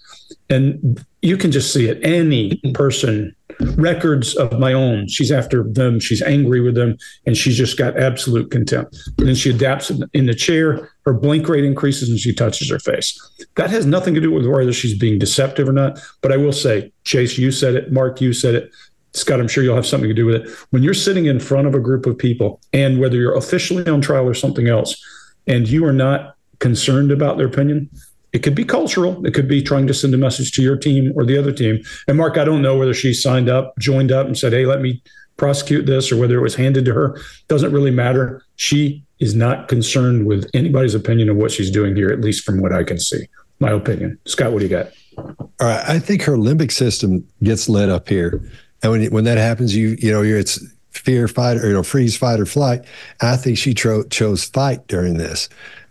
Speaker 2: and you can just see it any person records of my own. She's after them. She's angry with them, and she's just got absolute contempt. And then she adapts in the chair. Her blink rate increases, and she touches her face. That has nothing to do with whether she's being deceptive or not. But I will say, Chase, you said it. Mark, you said it. Scott, I'm sure you'll have something to do with it. When you're sitting in front of a group of people, and whether you're officially on trial or something else, and you are not concerned about their opinion, it could be cultural. It could be trying to send a message to your team or the other team. And Mark, I don't know whether she signed up, joined up, and said, "Hey, let me prosecute this," or whether it was handed to her. Doesn't really matter. She is not concerned with anybody's opinion of what she's doing here, at least from what I can see. My opinion. Scott, what do you got?
Speaker 1: All right, I think her limbic system gets lit up here, and when when that happens, you you know, it's fear, fight, or you know, freeze, fight, or flight. I think she tro- chose fight during this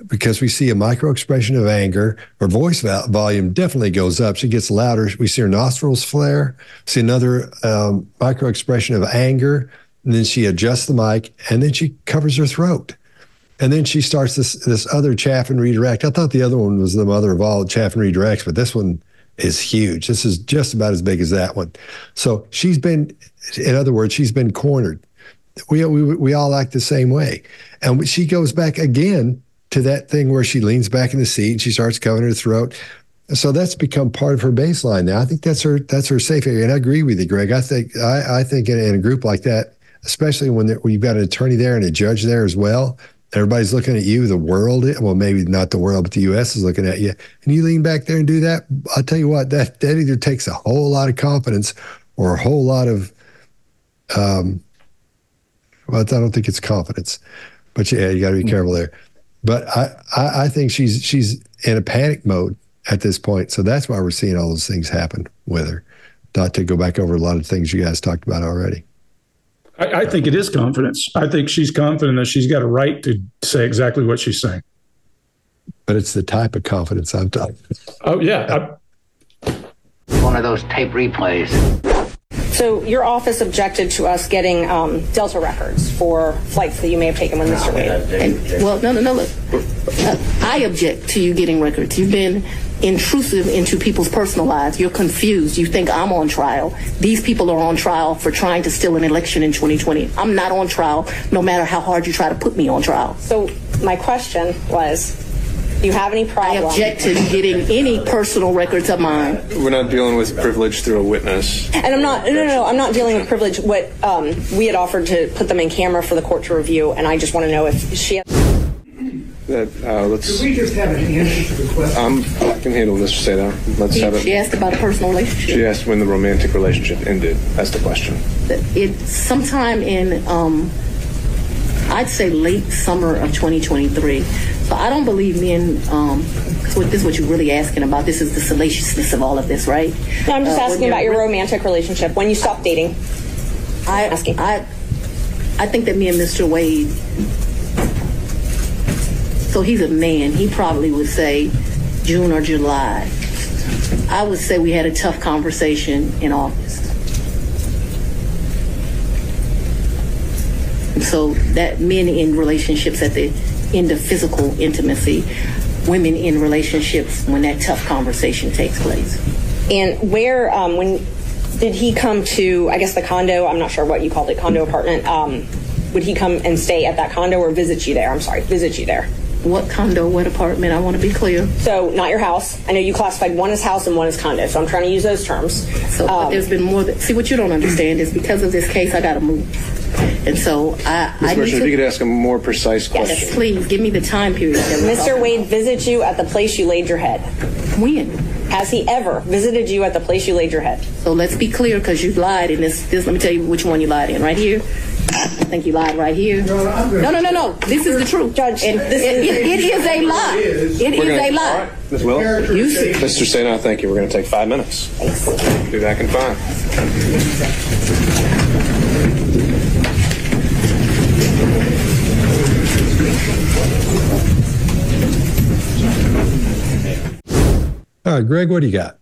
Speaker 1: because we see a micro expression of anger. Her voice volume definitely goes up. She gets louder. We see her nostrils flare. See another um, micro expression of anger. And then she adjusts the mic and then she covers her throat. And then she starts this this other chaff and redirect. I thought the other one was the mother of all chaff and redirects, but this one is huge. This is just about as big as that one. So she's been, in other words, she's been cornered. We, we, we all act the same way. And she goes back again to that thing where she leans back in the seat and she starts covering her throat. So that's become part of her baseline now. I think that's her that's her safe area. And I agree with you, Greg. I think I, I think in, in, a group like that, especially when, when you've got an attorney there and a judge there as well, everybody's looking at you. The world, well, maybe not the world, but the U.S. is looking at you, and you lean back there and do that. I'll tell you what, that that either takes a whole lot of confidence or a whole lot of, um, well, I don't think it's confidence, but yeah, you got to be careful there. But I, I, I think she's she's in a panic mode at this point. So that's why we're seeing all those things happen with her. Not to go back over a lot of things you guys talked about already.
Speaker 2: I, I think it is confidence. I think she's confident that she's got a right to say exactly what she's saying.
Speaker 1: But it's the type of confidence I'm talking.
Speaker 2: Oh yeah.
Speaker 7: I, One of those tape replays.
Speaker 3: So your office objected to us getting um, Delta records for flights that you may have taken with Mr. Wade.
Speaker 4: And, well, no, no, no. Look, uh, I object to you getting records. You've been intrusive into people's personal lives. You're confused. You think I'm on trial. These people are on trial for trying to steal an election in 2020. I'm not on trial, no matter how hard you try to put me on trial.
Speaker 3: So my question was do you have any problem?
Speaker 4: I object to getting any personal records of mine.
Speaker 8: We're not dealing with privilege through a witness.
Speaker 3: And I'm not. No, no, no. I'm not dealing with privilege. What um, we had offered to put them in camera for the court to review, and I just want to know if she. Has-
Speaker 8: that uh, let's.
Speaker 9: Could we just have an answer to the question?
Speaker 8: Um, I can handle this, Sadow. Let's
Speaker 4: she,
Speaker 8: have it.
Speaker 4: She asked about a personal relationship.
Speaker 8: She asked when the romantic relationship ended. That's the question.
Speaker 4: It sometime in, um, I'd say late summer of 2023. So I don't believe men. Um, this is what you're really asking about. This is the salaciousness of all of this, right?
Speaker 3: No, I'm just uh, asking about your romantic relationship when you stopped dating.
Speaker 4: I asking. I I think that me and Mr. Wade. So he's a man. He probably would say June or July. I would say we had a tough conversation in August. so that men in relationships at the into physical intimacy, women in relationships when that tough conversation takes place.
Speaker 3: And where, um, when did he come to, I guess, the condo? I'm not sure what you called it, condo apartment. Um, would he come and stay at that condo or visit you there? I'm sorry, visit you there.
Speaker 4: What condo, what apartment? I want to be clear.
Speaker 3: So, not your house. I know you classified one as house and one as condo, so I'm trying to use those terms.
Speaker 4: So, um, there's been more. That, see, what you don't understand is because of this case, I got to move. And so I,
Speaker 8: Ms. I Merchant, if you could ask a more precise question.
Speaker 4: Yes, please give me the time period.
Speaker 3: Mr. Wade visited you at the place you laid your head.
Speaker 4: When?
Speaker 3: Has he ever visited you at the place you laid your head?
Speaker 4: So let's be clear, because you've lied in this, this. Let me tell you which one you lied in. Right here. I think you lied right here. No, no, no, no. This is the truth,
Speaker 3: Judge.
Speaker 4: And
Speaker 3: this
Speaker 4: it, it, it is a lie. It is
Speaker 8: gonna,
Speaker 4: a lie.
Speaker 8: Ms. Will,
Speaker 4: you
Speaker 8: Mr. Sena, thank you. We're going to take five minutes. Be back in five.
Speaker 1: All right, Greg, what do you got?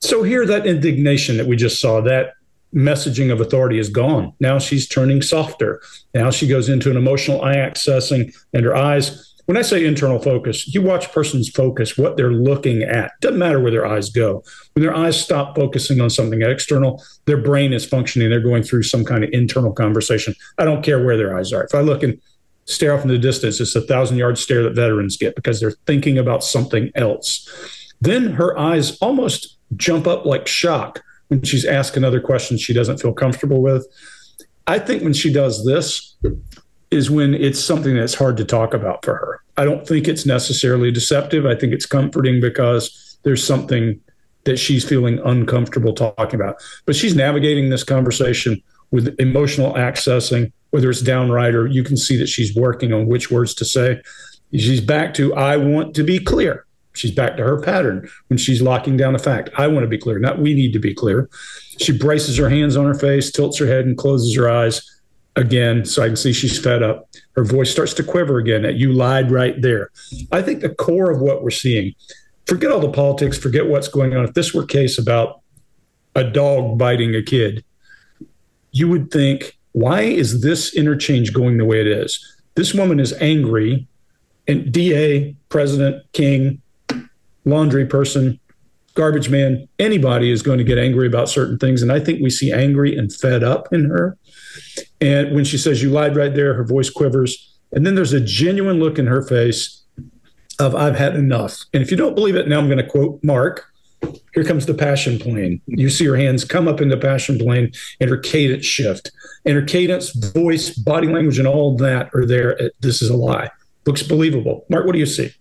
Speaker 2: So here, that indignation that we just saw, that messaging of authority is gone. Now she's turning softer. Now she goes into an emotional eye accessing, and her eyes. When I say internal focus, you watch person's focus, what they're looking at. Doesn't matter where their eyes go. When their eyes stop focusing on something external, their brain is functioning. They're going through some kind of internal conversation. I don't care where their eyes are. If I look and stare off in the distance, it's a thousand yard stare that veterans get because they're thinking about something else. Then her eyes almost jump up like shock when she's asked another question she doesn't feel comfortable with. I think when she does this is when it's something that's hard to talk about for her. I don't think it's necessarily deceptive. I think it's comforting because there's something that she's feeling uncomfortable talking about. But she's navigating this conversation with emotional accessing, whether it's downright or you can see that she's working on which words to say. She's back to, I want to be clear. She's back to her pattern when she's locking down a fact. I want to be clear, not we need to be clear. She braces her hands on her face, tilts her head, and closes her eyes. again, so I can see she's fed up. Her voice starts to quiver again. That you lied right there. I think the core of what we're seeing. Forget all the politics. Forget what's going on. If this were a case about a dog biting a kid, you would think, why is this interchange going the way it is? This woman is angry, and DA, President, King, laundry person, garbage man, anybody is going to get angry about certain things. And I think we see angry and fed up in her. And when she says, You lied right there, her voice quivers. And then there's a genuine look in her face of, I've had enough. And if you don't believe it, now I'm going to quote Mark. Here comes the passion plane. You see her hands come up in the passion plane and her cadence shift. And her cadence, voice, body language, and all that are there. This is a lie. Looks believable. Mark, what do you see?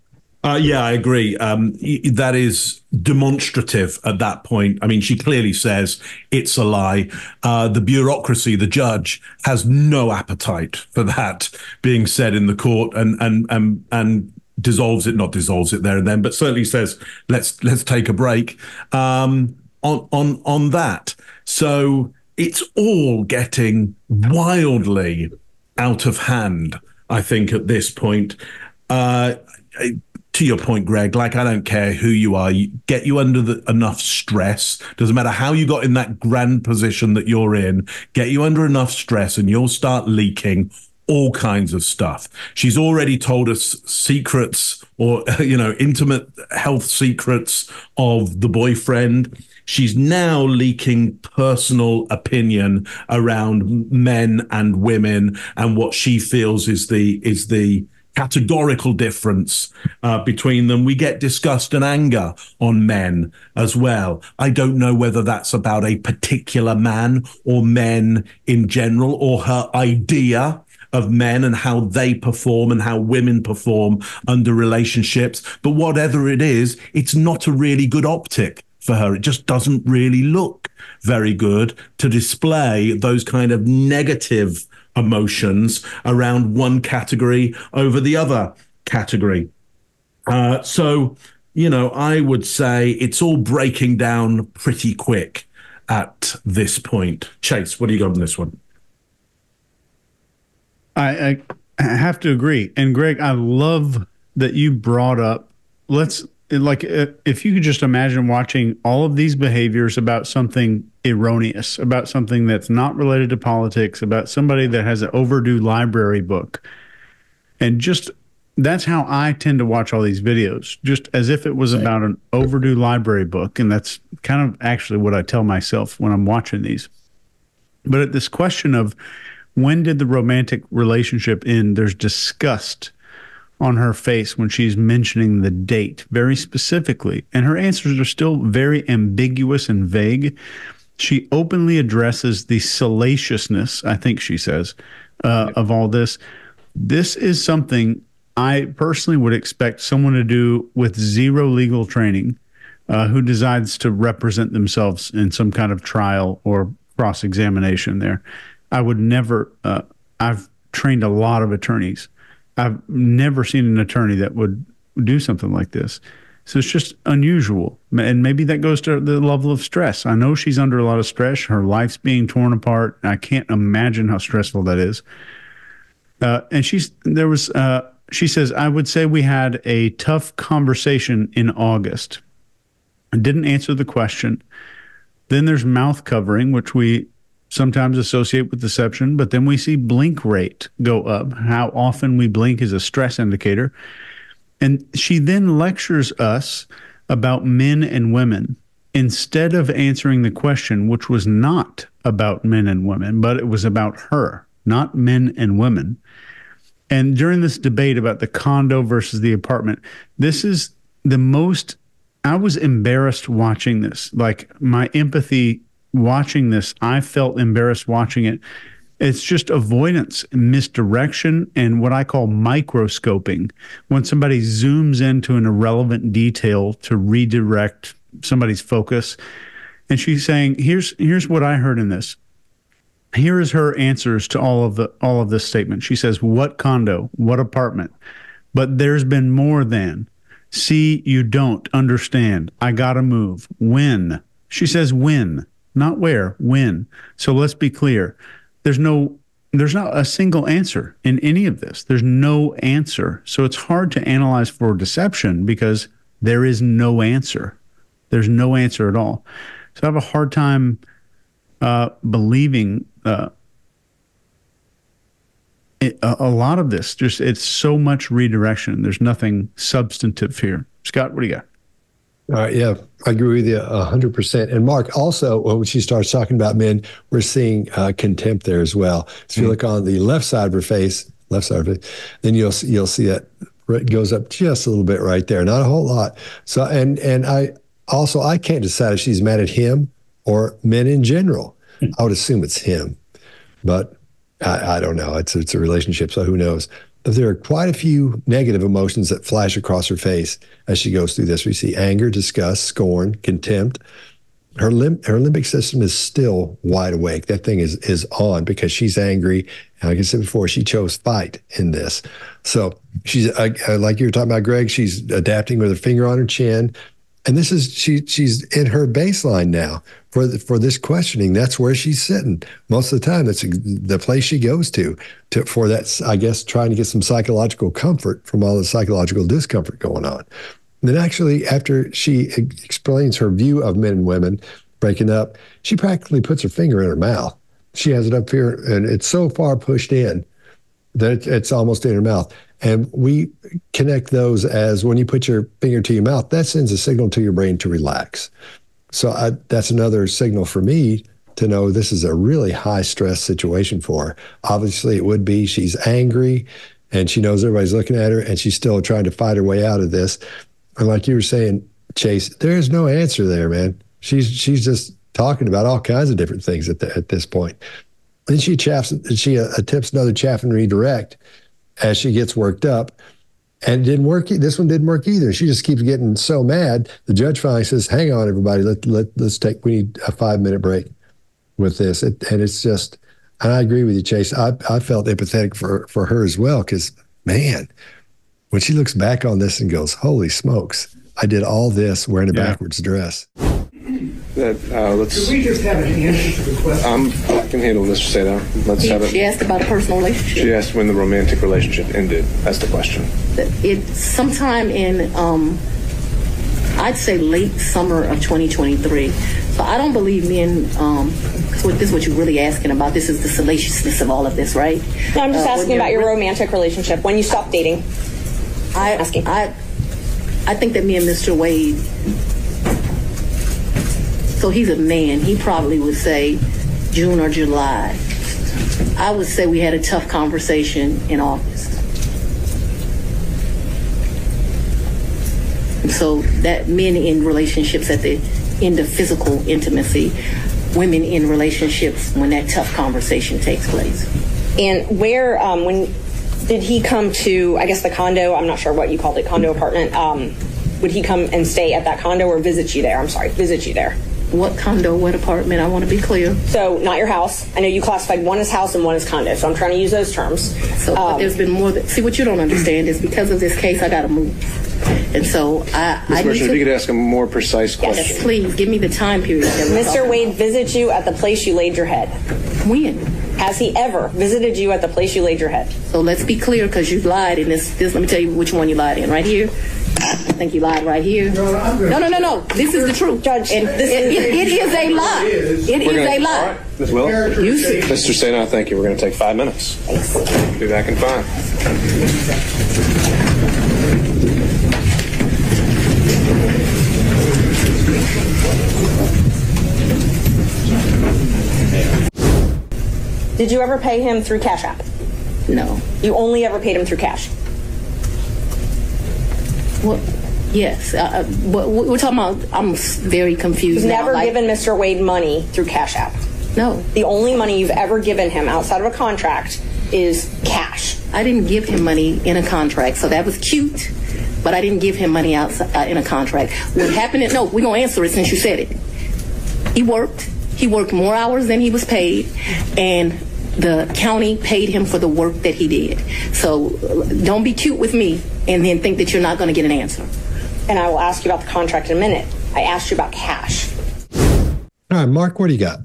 Speaker 6: Uh, yeah, I agree. Um, that is demonstrative at that point. I mean, she clearly says it's a lie. Uh, the bureaucracy, the judge, has no appetite for that being said in the court, and and and and dissolves it, not dissolves it there and then, but certainly says let's let's take a break um, on on on that. So it's all getting wildly out of hand. I think at this point. Uh, to your point, Greg, like I don't care who you are, you get you under the, enough stress. Doesn't matter how you got in that grand position that you're in, get you under enough stress and you'll start leaking all kinds of stuff. She's already told us secrets or, you know, intimate health secrets of the boyfriend. She's now leaking personal opinion around men and women and what she feels is the, is the, categorical difference uh, between them. We get disgust and anger on men as well. I don't know whether that's about a particular man or men in general or her idea of men and how they perform and how women perform under relationships. But whatever it is, it's not a really good optic for her. It just doesn't really look very good to display those kind of negative emotions around one category over the other category. Uh, so, you know, I would say it's all breaking down pretty quick at this point. Chase, what do you got on this one?
Speaker 5: I, I have to agree. And Greg, I love that you brought up, let's like uh, if you could just imagine watching all of these behaviors about something erroneous, about something that's not related to politics, about somebody that has an overdue library book. And just that's how I tend to watch all these videos, just as if it was about an overdue library book. And that's kind of actually what I tell myself when I'm watching these. But at this question of when did the romantic relationship end, there's disgust on her face when she's mentioning the date very specifically. And her answers are still very ambiguous and vague. She openly addresses the salaciousness, I think she says, uh, of all this. This is something I personally would expect someone to do with zero legal training uh, who decides to represent themselves in some kind of trial or cross examination there. I would never, uh, I've trained a lot of attorneys I've never seen an attorney that would do something like this. So it's just unusual. And maybe that goes to the level of stress. I know she's under a lot of stress. Her life's being torn apart. I can't imagine how stressful that is. Uh, and she's there was uh, she says I would say we had a tough conversation in August. I didn't answer the question. Then there's mouth covering, which we sometimes associate with deception, but then we see blink rate go up. How often we blink is a stress indicator. And she then lectures us about men and women instead of answering the question, which was not about men and women, but it was about her, not men and women. And during this debate about the condo versus the apartment, this is the most, I was embarrassed watching this. Like my empathy watching this, I felt embarrassed watching it. It's just avoidance, misdirection, and what I call microscoping. When somebody zooms into an irrelevant detail to redirect somebody's focus. And she's saying, here's here's what I heard in this. Here is her answers to all of the all of this statement. She says, What condo? What apartment? But there's been more than. See, you don't understand. I gotta move. When? She says when not where, when. So let's be clear. There's no there's not a single answer in any of this. There's no answer. So it's hard to analyze for deception because there is no answer. There's no answer at all. So I have a hard time uh, believing uh, it, a, a, lot of this. Just it's so much redirection. There's nothing substantive here. Scott, what do you got?
Speaker 1: All right, yeah, I agree with you hundred percent. And Mark, also when she starts talking about men, we're seeing uh, contempt there as well. So if you mm-hmm. look on the left side of her face, left side of it, then you'll you'll see that it goes up just a little bit right there, not a whole lot. So and and I also I can't decide if she's mad at him or men in general. Mm-hmm. I would assume it's him, but I, I don't know. It's it's a relationship, so who knows? There are quite a few negative emotions that flash across her face as she goes through this. We see anger, disgust, scorn, contempt. Her lim- her limbic system is still wide awake. That thing is is on because she's angry. And like I said before, she chose fight in this. So she's uh, like you were talking about, Greg. She's adapting with her finger on her chin, and this is she she's in her baseline now for the, for this questioning. That's where she's sitting most of the time. That's the place she goes to, to for that. I guess trying to get some psychological comfort from all the psychological discomfort going on. Then actually, after she explains her view of men and women breaking up, she practically puts her finger in her mouth. She has it up here, and it's so far pushed in that it's almost in her mouth. And we connect those as when you put your finger to your mouth, that sends a signal to your brain to relax. So I, that's another signal for me to know this is a really high stress situation for her. Obviously, it would be she's angry and she knows everybody's looking at her and she's still trying to fight her way out of this. And like you were saying, Chase, there's no answer there, man. She's she's just talking about all kinds of different things at the, at this point. Then she chaffs, she uh, attempts another chaff and redirect as she gets worked up. And it didn't work. This one didn't work either. She just keeps getting so mad. The judge finally says, "Hang on, everybody. Let let let's take. We need a five minute break with this." It, and it's just, and I agree with you, Chase. I I felt empathetic for for her as well because man, when she looks back on this and goes, "Holy smokes, I did all this wearing a yeah. backwards dress."
Speaker 8: That uh, let's.
Speaker 9: Could we just have an answer to the question?
Speaker 8: Um, I can handle this, Sadow. Let's
Speaker 4: she,
Speaker 8: have it.
Speaker 4: She asked about a personal relationship.
Speaker 8: She asked when the romantic relationship ended. That's the question.
Speaker 4: It sometime in, um, I'd say late summer of 2023. So I don't believe men. Um, so this is what you're really asking about. This is the salaciousness of all of this, right?
Speaker 3: No, I'm just uh, asking about your romantic relationship when you stopped dating.
Speaker 4: I asking. I I think that me and Mr. Wade so he's a man. He probably would say June or July. I would say we had a tough conversation in August. So that men in relationships at the end of physical intimacy, women in relationships when that tough conversation takes place.
Speaker 3: And where, um, when did he come to, I guess the condo, I'm not sure what you called it, condo apartment, um, would he come and stay at that condo or visit you there? I'm sorry, visit you there?
Speaker 4: What condo, what apartment. I want to be clear.
Speaker 3: So, not your house. I know you classified one as house and one as condo, so I'm trying to use those terms.
Speaker 4: So, um, there's been more. That, see, what you don't understand is because of this case, I got to move. And so I,
Speaker 8: Ms. I Merchant, if you could ask a more precise question.
Speaker 4: Yes, please give me the time period.
Speaker 3: Mr. Wade visited you at the place you laid your head.
Speaker 4: When?
Speaker 3: Has he ever visited you at the place you laid your head?
Speaker 4: So let's be clear, because you've lied in this, this. Let me tell you which one you lied in. Right here. I think you lied right here. No, no, no, no. This is the truth, Judge. And it, it, it is a lie. It is a lie.
Speaker 8: Ms. Will, Mr. Sadow, thank you. We're going to take five minutes. Be back in five.
Speaker 3: Did you ever pay him through Cash App?
Speaker 4: No.
Speaker 3: You only ever paid him through cash?
Speaker 4: Well, yes. Uh, uh we're talking about, I'm very confused.
Speaker 3: You've
Speaker 4: now.
Speaker 3: never like, given Mr. Wade money through Cash App?
Speaker 4: No.
Speaker 3: The only money you've ever given him outside of a contract is cash.
Speaker 4: I didn't give him money in a contract, so that was cute, but I didn't give him money outside uh, in a contract. What happened? Is, no, we're gonna answer it since you said it. He worked. He worked more hours than he was paid, and the county paid him for the work that he did. So don't be cute with me and then think that you're not going to get an answer.
Speaker 3: And I will ask you about the contract in a minute. I asked you about cash.
Speaker 1: All right, Mark, what do you got?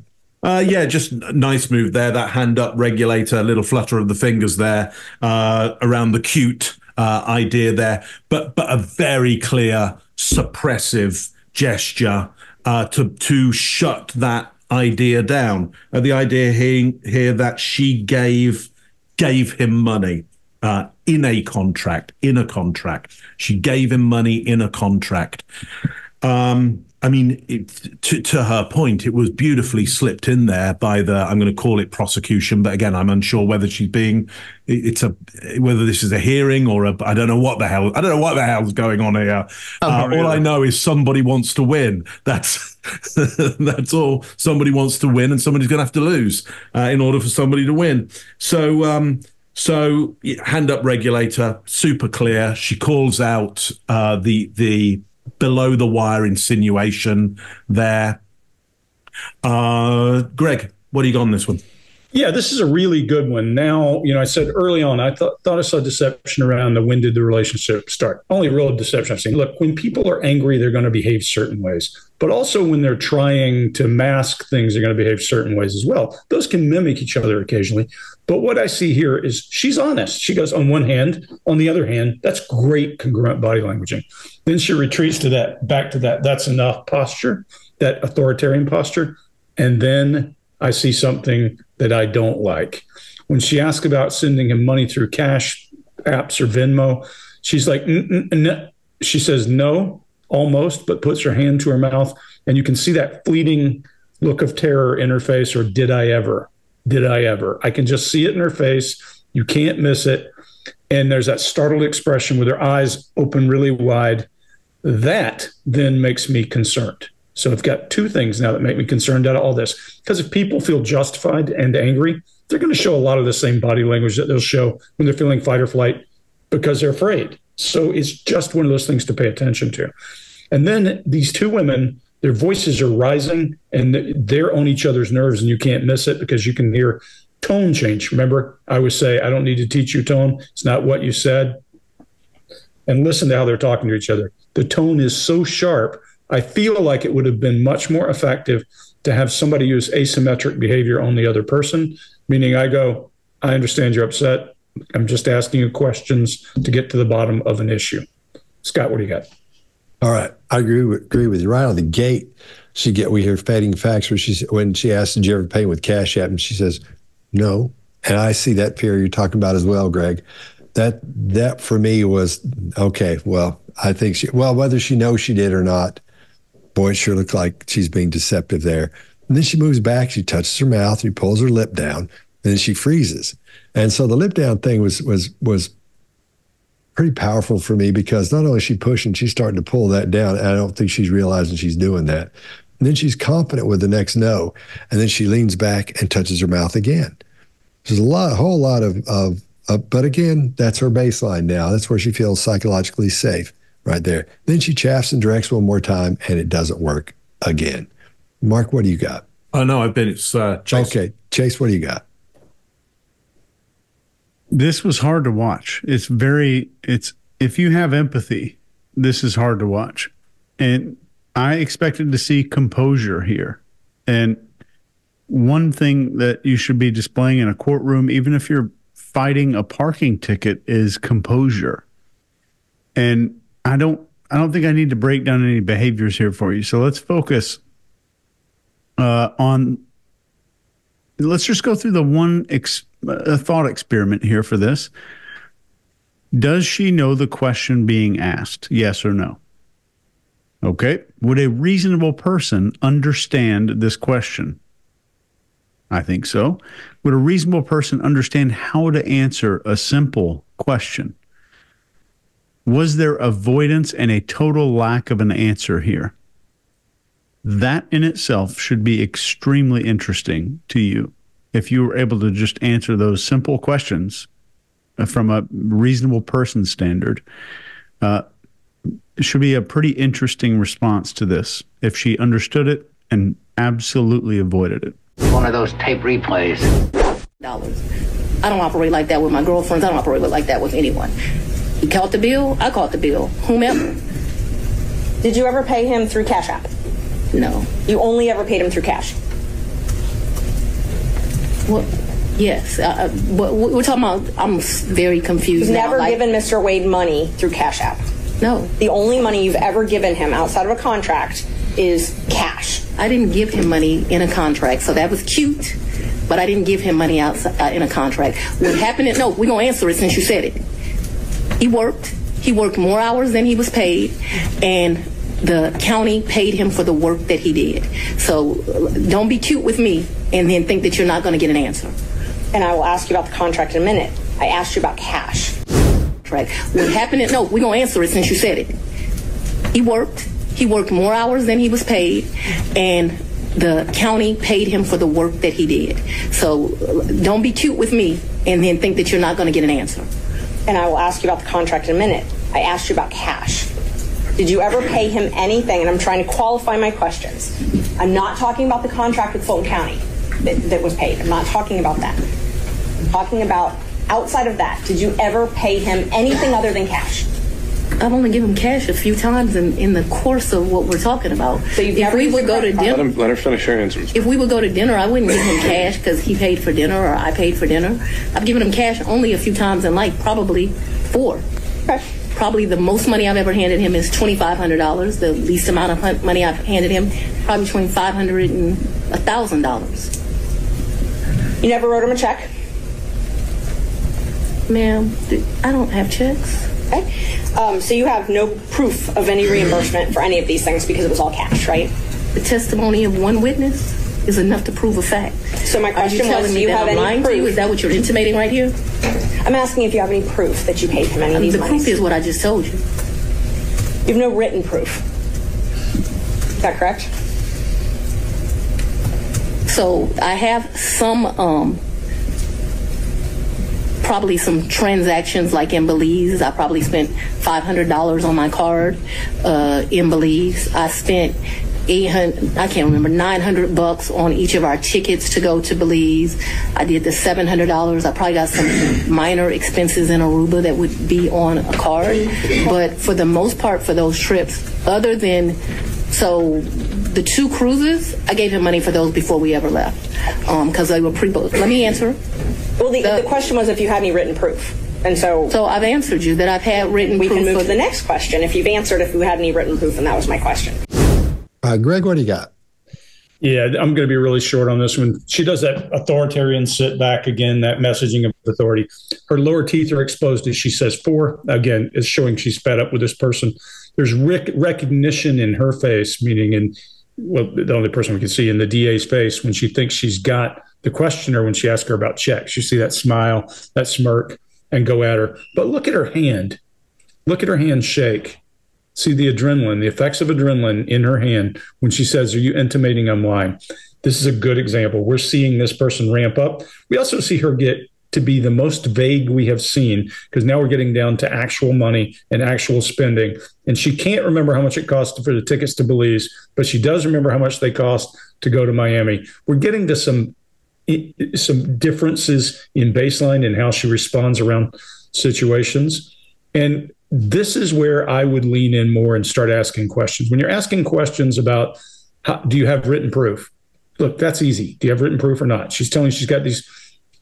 Speaker 6: Uh, yeah, just nice move there. That hand up regulator, little flutter of the fingers there uh, around the cute uh, idea there, but but a very clear suppressive gesture uh, to to shut that idea down. Uh, the idea here, here that she gave gave him money uh, in a contract, in a contract. She gave him money in a contract. Um, I mean, it, to, to her point, it was beautifully slipped in there by the, I'm going to call it prosecution, but again, I'm unsure whether she's being, it's a, whether this is a hearing or a, I don't know what the hell, I don't know what the hell's going on here. Oh, uh, really? All I know is somebody wants to win. That's, that's all. Somebody wants to win and somebody's going to have to lose uh, in order for somebody to win. So, um, so hand up regulator, super clear. She calls out uh, the the below the wire insinuation there. Uh, Greg, what do you got on this one?
Speaker 2: Yeah, this is a really good one. Now, you know, I said early on, I thought, thought I saw deception around the when did the relationship start? Only real deception I've seen. Look, when people are angry, they're going to behave certain ways, but also when they're trying to mask things, they're going to behave certain ways as well. Those can mimic each other occasionally. But what I see here is she's honest. She goes, on one hand, on the other hand, that's great congruent body languaging. Then she retreats to that, back to that, that's enough posture, that authoritarian posture. And then I see something that I don't like. When she asked about sending him money through cash apps or Venmo, she's like, she says no, almost, but puts her hand to her mouth. And you can see that fleeting look of terror in her face, or did I ever? Did I ever? I can just see it in her face. You can't miss it. And there's that startled expression with her eyes open really wide. That then makes me concerned. So I've got two things now that make me concerned out of all this. Because if people feel justified and angry, they're going to show a lot of the same body language that they'll show when they're feeling fight or flight because they're afraid. So it's just one of those things to pay attention to. And then these two women, their voices are rising and they're on each other's nerves, and you can't miss it because you can hear tone change. Remember, I would say, I don't need to teach you tone. It's not what you said. And listen to how they're talking to each other. The tone is so sharp I feel like it would have been much more effective to have somebody use asymmetric behavior on the other person, meaning I go, I understand you're upset. I'm just asking you questions to get to the bottom of an issue. Scott, what do you got?
Speaker 1: All right, I agree with, agree with you. Right on the gate, she get we hear fading facts where when she asks, "Did you ever pay with Cash App?" and she says, "No." And I see that fear you're talking about as well, Greg. That that for me was okay. Well, I think she well whether she knows she did or not, boy, it sure looks like she's being deceptive there. And then she moves back, she touches her mouth, she pulls her lip down, and then she freezes. And so the lip down thing was was was pretty powerful for me because not only is she pushing, she's starting to pull that down. I don't think she's realizing she's doing that. And then she's confident with the next no. And then she leans back and touches her mouth again. There's a lot, a whole lot of, of, of, but again, that's her baseline now. That's where she feels psychologically safe right there. Then she chaffs and directs one more time, and it doesn't work again. Mark, what do you got?
Speaker 6: Oh no, I've been. It's uh,
Speaker 1: Chase. Okay, Chase, what do you got?
Speaker 5: This was hard to watch. It's very. It's if you have empathy, this is hard to watch, and I expected to see composure here, and one thing that you should be displaying in a courtroom, even if you're fighting a parking ticket, is composure. And I don't I don't think I need to break down any behaviors here for you. So let's focus uh, on. Let's just go through the one ex, uh, thought experiment here for this. Does she know the question being asked? Yes or no? Okay. Would a reasonable person understand this question? I think so. Would a reasonable person understand how to answer a simple question? Was there avoidance and a total lack of an answer here? That in itself should be extremely interesting to you if you were able to just answer those simple questions uh, from a reasonable person standard. Uh, it should be a pretty interesting response to this if she understood it and absolutely avoided it.
Speaker 7: One of those tape replays.
Speaker 4: Dollars. I don't operate like that with my girlfriends. I don't operate like that with anyone. He caught the bill. I caught the bill. Whomever.
Speaker 3: Did you ever pay him through Cash App?
Speaker 4: No.
Speaker 3: You only ever paid him through cash?
Speaker 4: Well, yes. Uh, uh, we're talking about. I'm very confused.
Speaker 3: You've
Speaker 4: now.
Speaker 3: never
Speaker 4: Like,
Speaker 3: given Mr. Wade money through Cash App.
Speaker 4: No,
Speaker 3: The only money you've ever given him outside of a contract is cash.
Speaker 4: I didn't give him money in a contract, so that was cute. But I didn't give him money outside uh, in a contract. What happened? Is, no, we're gonna answer it since you said it. He worked. He worked more hours than he was paid, and the county paid him for the work that he did. So don't be cute with me and then think that you're not going to get an answer.
Speaker 3: And I will ask you about the contract in a minute. I asked you about cash.
Speaker 4: Right. What happened? No, we're gonna answer it since you said it. He worked. He worked more hours than he was paid, and the county paid him for the work that he did. So don't be cute with me and then think that you're not going to get an answer.
Speaker 3: And I will ask you about the contract in a minute. I asked you about cash. Did you ever pay him anything? And I'm trying to qualify my questions. I'm not talking about the contract with Fulton County that, that was paid. I'm not talking about that. I'm talking about outside of that. Did you ever pay him anything other than cash?
Speaker 4: I've only given him cash a few times in, in the course of what we're talking about.
Speaker 3: So
Speaker 4: if we would go to
Speaker 3: credit card?
Speaker 8: Let,
Speaker 4: dinner,
Speaker 8: him, let her finish her answers.
Speaker 4: if we would go to dinner, I wouldn't give him cash because he paid for dinner or I paid for dinner. I've given him cash only a few times in life, probably four.
Speaker 3: Okay.
Speaker 4: Probably the most money I've ever handed him is twenty five hundred dollars. The least amount of money I've handed him, probably between five hundred and a thousand dollars.
Speaker 3: You never wrote him a check?
Speaker 4: Ma'am, I don't have checks.
Speaker 3: Okay. Um, so you have no proof of any reimbursement for any of these things because it was all cash, right?
Speaker 4: The testimony of one witness is enough to prove a fact.
Speaker 3: So my
Speaker 4: Are you
Speaker 3: question was, do you
Speaker 4: that
Speaker 3: have
Speaker 4: I'm
Speaker 3: any
Speaker 4: lying to you?
Speaker 3: proof?
Speaker 4: Is that what you're intimating right here?
Speaker 3: I'm asking if you have any proof that you paid him any of these
Speaker 4: the
Speaker 3: monies.
Speaker 4: proof is what I just told you.
Speaker 3: You have no written proof. Is that correct?
Speaker 4: So I have some, um, probably some transactions like in Belize. I probably spent $500 on my card uh, in Belize. I spent 800, I can't remember, 900 bucks on each of our tickets to go to Belize. I did the $700. I probably got some minor expenses in Aruba that would be on a card. But for the most part, for those trips, other than, so the two cruises, I gave him money for those before we ever left because they were pre-booked. Let me answer.
Speaker 3: Well, the,
Speaker 4: The-
Speaker 3: the question was if you had any written proof. And so,
Speaker 4: So I've answered you that I've had written
Speaker 3: we
Speaker 4: proof
Speaker 3: can move
Speaker 4: of
Speaker 3: to the next question if you've answered if you had any written proof, and that was my question.
Speaker 1: Uh, Greg, what do you got?
Speaker 2: Yeah, I'm going to be really short on this one. She does that authoritarian sit back again, that messaging of authority. Her lower teeth are exposed, as she says. Four, again, is showing she's fed up with this person. There's rec- recognition in her face, meaning in, well, the only person we can see in the DA's face when she thinks she's got the questioner when she asks her about checks. You see that smile, that smirk, and go at her. But look at her hand. Look at her hand shake see the adrenaline, the effects of adrenaline in her hand when she says, Are you intimating I'm lying? This is a good example. We're seeing this person ramp up. We also see her get to be the most vague we have seen because now we're getting down to actual money and actual spending. And she can't remember how much it cost for the tickets to Belize, but she does remember how much they cost to go to Miami. We're getting to some some differences in baseline and how she responds around situations. And this is where I would lean in more and start asking questions. When you're asking questions about how, do you have written proof? Look, that's easy. Do you have written proof or not? She's telling you she's got these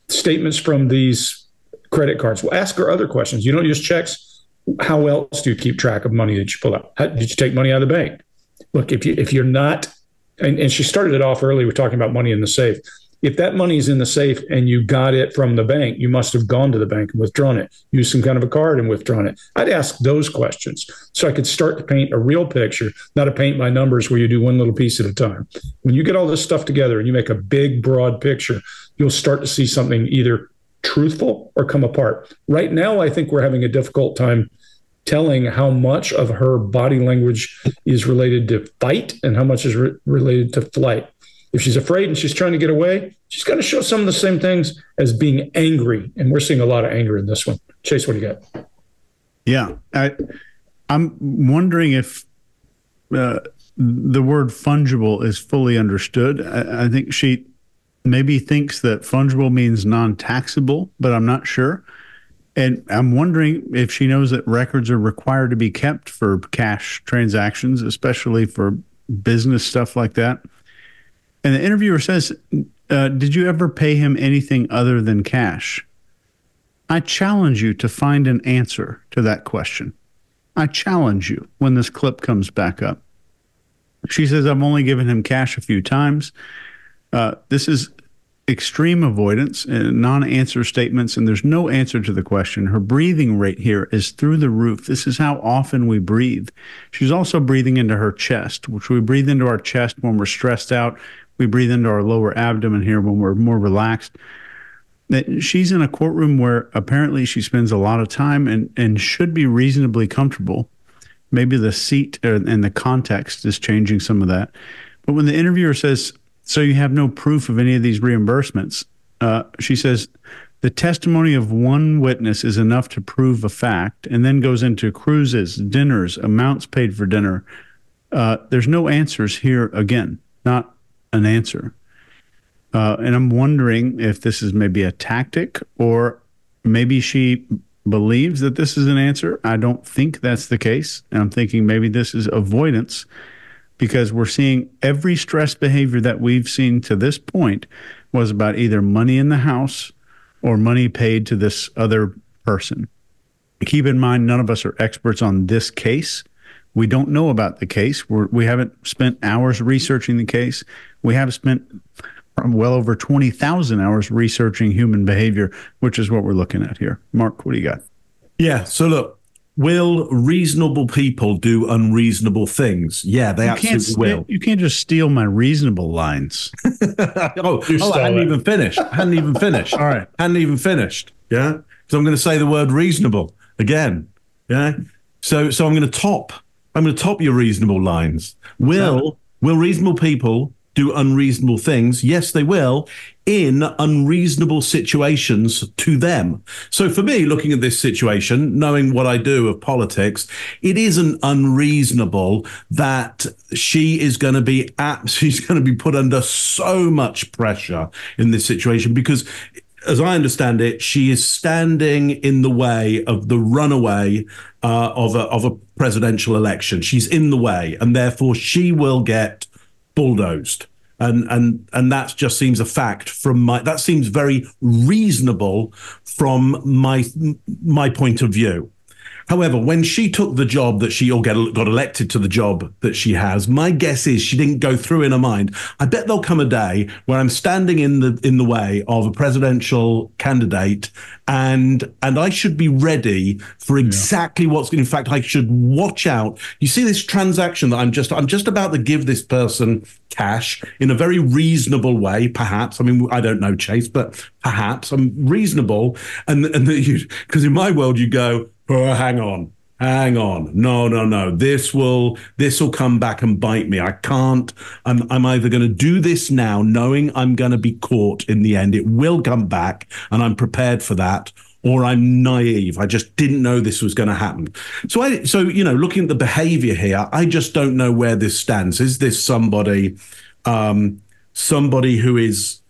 Speaker 2: statements from these credit cards. Well, ask her other questions. You don't use checks. How else do you keep track of money that you pull out? How, did you take money out of the bank? Look, if you if you're not, and, and she started it off early. We're talking about money in the safe if that money is in the safe and you got it from the bank, you must have gone to the bank and withdrawn it, used some kind of a card and withdrawn it. I'd ask those questions so I could start to paint a real picture, not a paint by numbers where you do one little piece at a time. When you get all this stuff together and you make a big, broad picture, you'll start to see something either truthful or come apart. Right now, I think we're having a difficult time telling how much of her body language is related to fight and how much is re- related to flight. If she's afraid and she's trying to get away, she's got to show some of the same things as being angry. And we're seeing a lot of anger in this one. Chase, what do you got?
Speaker 5: Yeah, I, I'm wondering if uh, the word fungible is fully understood. I, I think she maybe thinks that fungible means non-taxable, but I'm not sure. And I'm wondering if she knows that records are required to be kept for cash transactions, especially for business stuff like that. And the interviewer says, uh, Did you ever pay him anything other than cash? I challenge you to find an answer to that question. I challenge you when this clip comes back up. She says, I've only given him cash a few times. Uh, this is extreme avoidance and non answer statements, and there's no answer to the question. Her breathing rate here is through the roof. This is how often we breathe. She's also breathing into her chest, which we breathe into our chest when we're stressed out. We breathe into our lower abdomen here when we're more relaxed. That She's in a courtroom where apparently she spends a lot of time and, and should be reasonably comfortable. Maybe the seat and the context is changing some of that. But when the interviewer says, So you have no proof of any of these reimbursements, uh, she says, The testimony of one witness is enough to prove a fact, and then goes into cruises, dinners, amounts paid for dinner. Uh, there's no answers here again, not an answer. Uh, and I'm wondering if this is maybe a tactic or maybe she believes that this is an answer. I don't think that's the case. And I'm thinking maybe this is avoidance because we're seeing every stress behavior that we've seen to this point was about either money in the house or money paid to this other person. Keep in mind, none of us are experts on this case. We don't know about the case. We're, we have not spent hours researching the case. We have spent well over 20,000 hours researching human behavior, which is what we're looking at here. Mark, what do you got?
Speaker 6: Yeah. So, look, will reasonable people do unreasonable things? Yeah, they
Speaker 5: you
Speaker 6: absolutely will.
Speaker 5: You can't just steal my reasonable lines.
Speaker 6: oh, oh I hadn't even finished. I hadn't even finished.
Speaker 5: All right.
Speaker 6: I Hadn't even finished. Yeah. So I'm going to say the word reasonable again. Yeah. So, so I'm going to top. I'm going to top your reasonable lines. Will, will reasonable people do unreasonable things. Yes, they will in unreasonable situations to them. So for me, looking at this situation, knowing what I do of politics, it isn't unreasonable that she is going to be at, she's going to be put under so much pressure in this situation because as I understand it, she is standing in the way of the runaway uh, of a of a presidential election. She's in the way, and therefore she will get bulldozed and and and that just seems a fact from my that seems very reasonable from my my point of view However, when she took the job that she or get, got elected to the job that she has, my guess is she didn't go through in her mind. I bet there'll come a day where I'm standing in the in the way of a presidential candidate, and and I should be ready for exactly yeah. what's. In fact, I should watch out. You see this transaction that I'm just I'm just about to give this person cash in a very reasonable way, perhaps. I mean, I don't know Chase, but perhaps I'm reasonable, and and you because in my world you go oh, hang on, hang on. No, no, no. This will this will come back and bite me. I can't. I'm I'm either going to do this now, knowing I'm going to be caught in the end. It will come back, and I'm prepared for that. Or I'm naive. I just didn't know this was going to happen. So I, so you know, looking at the behavior here, I just don't know where this stands. Is this somebody, um, somebody who is,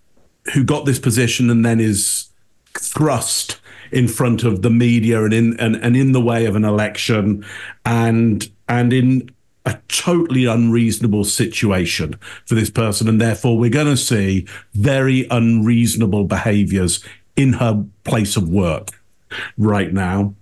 Speaker 6: who got this position and then is thrust in front of the media and in and, and in the way of an election and and in a totally unreasonable situation for this person and therefore we're going to see very unreasonable behaviors in her place of work right now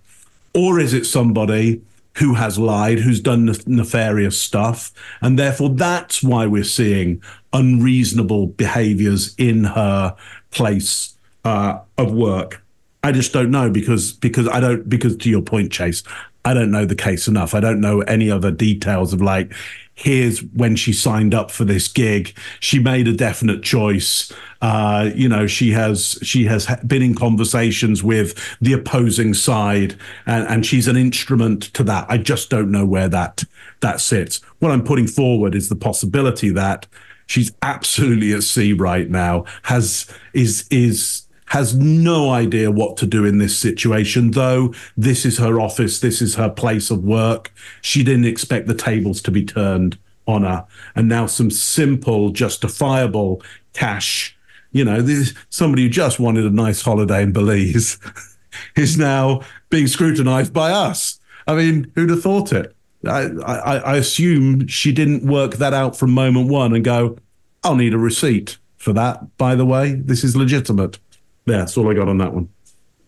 Speaker 6: or is it somebody who has lied, who's done nefarious stuff. And therefore, that's why we're seeing unreasonable behaviors in her place uh, of work. I just don't know because because I don't because to your point, Chase, I don't know the case enough. I don't know any other details of like here's when she signed up for this gig. She made a definite choice. Uh, you know, she has she has been in conversations with the opposing side, and, and she's an instrument to that. I just don't know where that that sits. What I'm putting forward is the possibility that she's absolutely at sea right now. Has is is has no idea what to do in this situation, though this is her office, this is her place of work. She didn't expect the tables to be turned on her. And now some simple, justifiable cash, you know, this, somebody who just wanted a nice holiday in Belize is now being scrutinized by us. I mean, who'd have thought it? I, I, I assume she didn't work that out from moment one and go, I'll need a receipt for that, by the way. This is legitimate. Yeah, that's all I got on that one.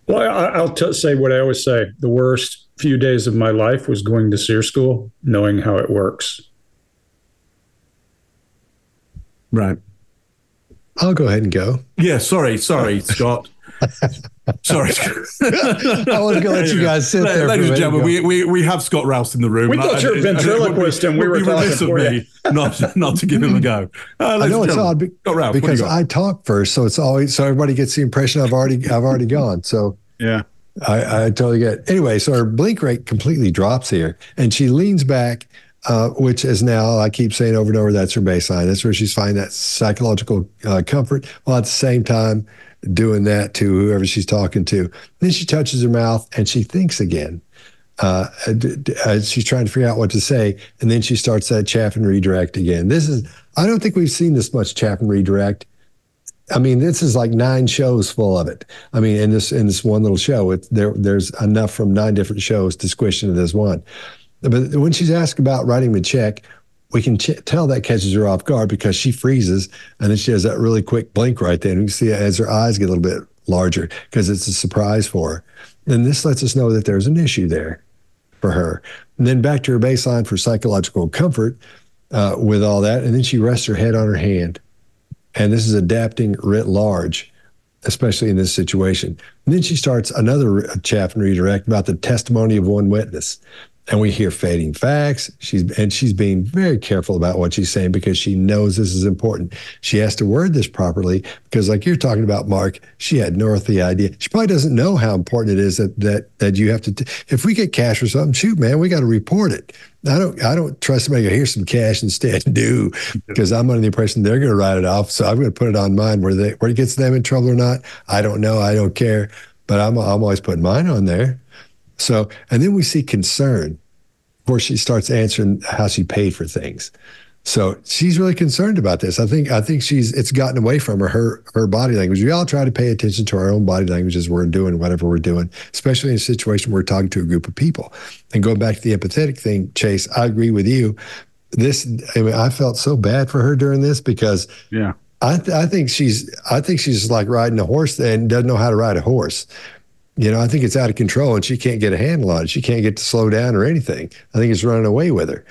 Speaker 2: Well, I, I'll t- say what I always say. The worst few days of my life was going to SERE school, knowing how it works.
Speaker 6: Right.
Speaker 1: I'll go ahead and go.
Speaker 6: Yeah, sorry, sorry, Scott. sorry.
Speaker 1: I was going to let you guys sit there.
Speaker 6: Ladies and gentlemen, we, we, we have Scott Rouse in the room.
Speaker 2: We thought you were a ventriloquist and we
Speaker 6: would
Speaker 2: were
Speaker 6: be
Speaker 2: talking
Speaker 6: remiss of
Speaker 2: for you.
Speaker 6: not, not to give him a go. Uh,
Speaker 1: I
Speaker 6: ladies
Speaker 1: know
Speaker 6: and
Speaker 1: it's odd be-
Speaker 6: Scott Rouse, what do you
Speaker 1: because? I talk first, so it's always so everybody gets the impression I've already I've already gone. So
Speaker 5: Yeah.
Speaker 1: I, I totally get. It. Anyway, so her blink rate completely drops here, and she leans back, uh, which is now I keep saying over and over that's her baseline. That's where she's finding that psychological uh, comfort, while at the same time doing that to whoever she's talking to. Then she touches her mouth and she thinks again. Uh, uh, she's trying to figure out what to say, and then she starts that chaff and redirect again. This is I don't think we've seen this much chaff and redirect. I mean, this is like nine shows full of it. I mean, in this in this one little show, it, there there's enough from nine different shows to squish into this one. But when she's asked about writing the check, we can ch- tell that catches her off guard because she freezes and then she has that really quick blink right there. And you can see as her eyes get a little bit larger because it's a surprise for her. And this lets us know that there's an issue there for her. And then back to her baseline for psychological comfort uh, with all that. And then she rests her head on her hand. And this is adapting writ large, especially in this situation. And then she starts another chaff and redirect about the testimony of one witness. And we hear fading facts. She's and she's being very careful about what she's saying because she knows this is important. She has to word this properly because, like you're talking about, Mark, she had no earthly idea. She probably doesn't know how important it is that that that you have to. T- if we get cash or something, shoot, man, we got to report it. I don't. I don't trust somebody. to go, Here's some cash instead. Do because I'm under the impression they're going to write it off. So I'm going to put it on mine. Where they where it gets them in trouble or not, I don't know. I don't care. But I'm I'm always putting mine on there. So, and then we see concern. Of course, she starts answering how she paid for things. So she's really concerned about this. I think I think she's it's gotten away from her her her body language. We all try to pay attention to our own body language as we're doing whatever we're doing, especially in a situation where we're talking to a group of people. And going back to the empathetic thing, Chase, I agree with you. This I mean, I felt so bad for her during this because
Speaker 5: Yeah.
Speaker 1: I, th- I think she's I think she's like riding a horse and doesn't know how to ride a horse. You know, I think it's out of control and she can't get a handle on it. She can't get to slow down or anything. I think it's running away with her.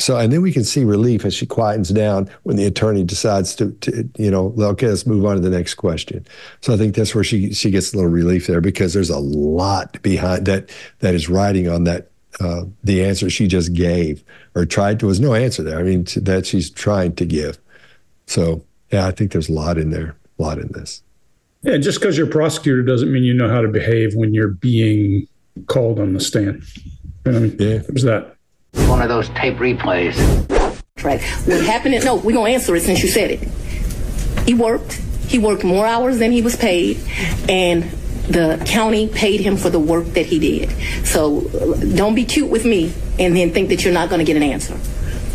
Speaker 1: So, and then we can see relief as she quietens down when the attorney decides to, to you know, okay, let's move on to the next question. So I think that's where she she gets a little relief there because there's a lot behind that that is riding on that uh, the answer she just gave or tried to. Was no answer there. I mean, that she's trying to give. So yeah, I think there's a lot in there, a lot in this.
Speaker 2: Yeah, just because you're a prosecutor doesn't mean you know how to behave when you're being called on the stand. You know what I mean?
Speaker 1: Yeah.
Speaker 2: There's that.
Speaker 7: One of those tape replays.
Speaker 4: Right. What happened? No, we're gonna answer it since you said it. He worked. He worked more hours than he was paid, and the county paid him for the work that he did. So don't be cute with me and then think that you're not going to get an answer.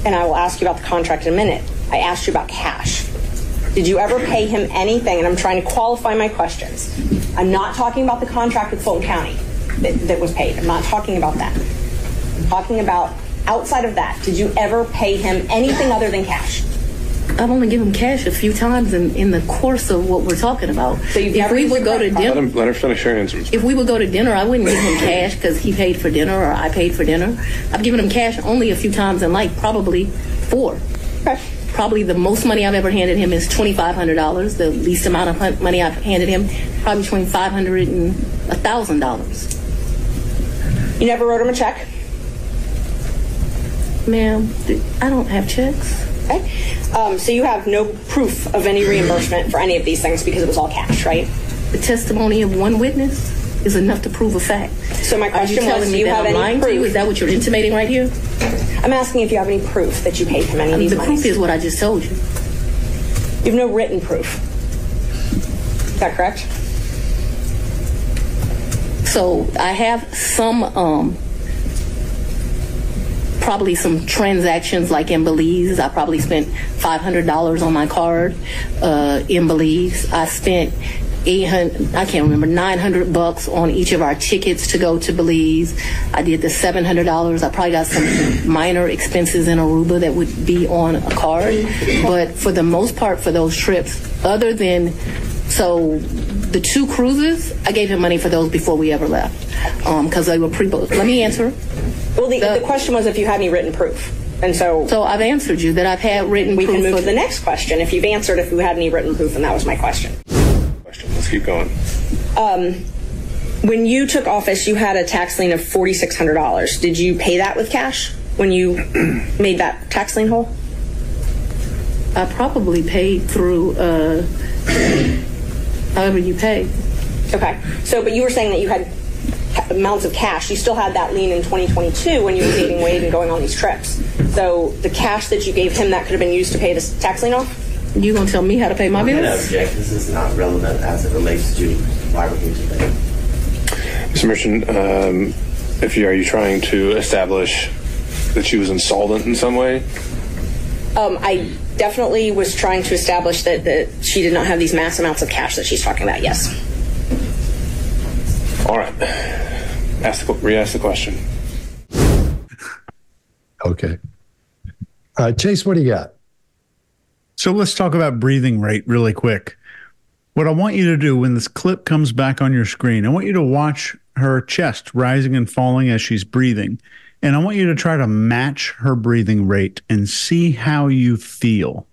Speaker 3: And I will ask you about the contract in a minute. I asked you about cash. Did you ever pay him anything? And I'm trying to qualify my questions. I'm not talking about the contract with Fulton County that, that was paid. I'm not talking about that. I'm talking about outside of that. Did you ever pay him anything other than cash?
Speaker 4: I've only given him cash a few times in, in the course of what we're talking about.
Speaker 3: So you've
Speaker 4: if
Speaker 3: never
Speaker 4: we would go to
Speaker 3: credit card?
Speaker 8: Let,
Speaker 4: dinner,
Speaker 8: him, let her finish her answers.
Speaker 4: if we would go to dinner, I wouldn't give him cash because he paid for dinner or I paid for dinner. I've given him cash only a few times in life, probably four.
Speaker 3: Okay.
Speaker 4: Probably the most money I've ever handed him is twenty five hundred dollars. The least amount of money I've handed him, probably between $500 and a thousand dollars.
Speaker 3: You never wrote him a check?
Speaker 4: Ma'am, I don't have checks.
Speaker 3: Okay. Um, so you have no proof of any reimbursement for any of these things because it was all cash, right?
Speaker 4: The testimony of one witness is enough to prove a fact.
Speaker 3: So my
Speaker 4: Are you
Speaker 3: question was,
Speaker 4: telling
Speaker 3: do
Speaker 4: me
Speaker 3: you
Speaker 4: that
Speaker 3: have
Speaker 4: I'm
Speaker 3: any
Speaker 4: lying to you?
Speaker 3: proof?
Speaker 4: Is that what you're intimating right here?
Speaker 3: I'm asking if you have any proof that you paid him any of these
Speaker 4: the
Speaker 3: monies.
Speaker 4: proof is what I just told you.
Speaker 3: You have no written proof. Is that correct?
Speaker 4: So I have some, um, probably some transactions like in Belize. I probably spent $500 on my card uh, in Belize. I spent 800, I can't remember, 900 bucks on each of our tickets to go to Belize. I did the $700. I probably got some minor expenses in Aruba that would be on a card. But for the most part, for those trips, other than, so the two cruises, I gave him money for those before we ever left um, because they were pre-booked. Let me answer.
Speaker 3: Well, the, the question was if you had any written proof. And so,
Speaker 4: So I've answered you that I've had written
Speaker 3: we
Speaker 4: proof
Speaker 3: can move to the next question. If you've answered if you had any written proof, and that was my question.
Speaker 8: Question. Let's keep going.
Speaker 3: When you took office, you had a tax lien of $4,600. Did you pay that with cash when you made that tax lien whole?
Speaker 4: I probably paid through uh, however you pay.
Speaker 3: Okay. So, but you were saying that you had amounts of cash. You still had that lien in 2022 when you were dating Wade and going on these trips. So, the cash that you gave him that could have been used to pay this tax lien off.
Speaker 4: You gonna tell me how to pay my
Speaker 10: I'm gonna
Speaker 4: bills?
Speaker 10: object. This is not relevant as it relates to why we're here today.
Speaker 8: Mr. Merchant, um, if you are you trying to establish that she was insolvent in some way?
Speaker 3: Um, I definitely was trying to establish that, that she did not have these mass amounts of cash that she's talking about. Yes.
Speaker 8: All right. Ask the, re-ask the question.
Speaker 1: Okay. Uh, Chase, what do you got?
Speaker 5: So let's talk about breathing rate really quick. What I want you to do when this clip comes back on your screen, I want you to watch her chest rising and falling as she's breathing. And I want you to try to match her breathing rate and see how you feel.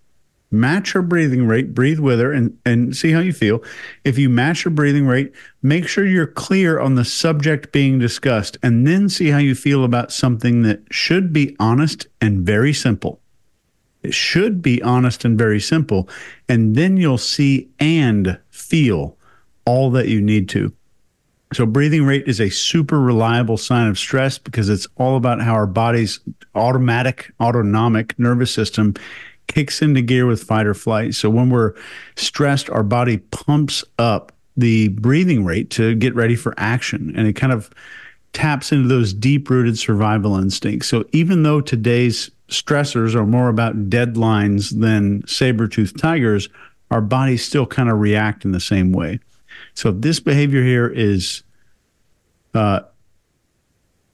Speaker 5: Match her breathing rate, breathe with her, and, and see how you feel. If you match her breathing rate, make sure you're clear on the subject being discussed, and then see how you feel about something that should be honest and very simple. It should be honest and very simple. And then you'll see and feel all that you need to. So, breathing rate is a super reliable sign of stress because it's all about how our body's automatic, autonomic nervous system kicks into gear with fight or flight. So, when we're stressed, our body pumps up the breathing rate to get ready for action. And it kind of taps into those deep rooted survival instincts. So even though today's stressors are more about deadlines than saber toothed tigers, our bodies still kind of react in the same way. So this behavior here is uh,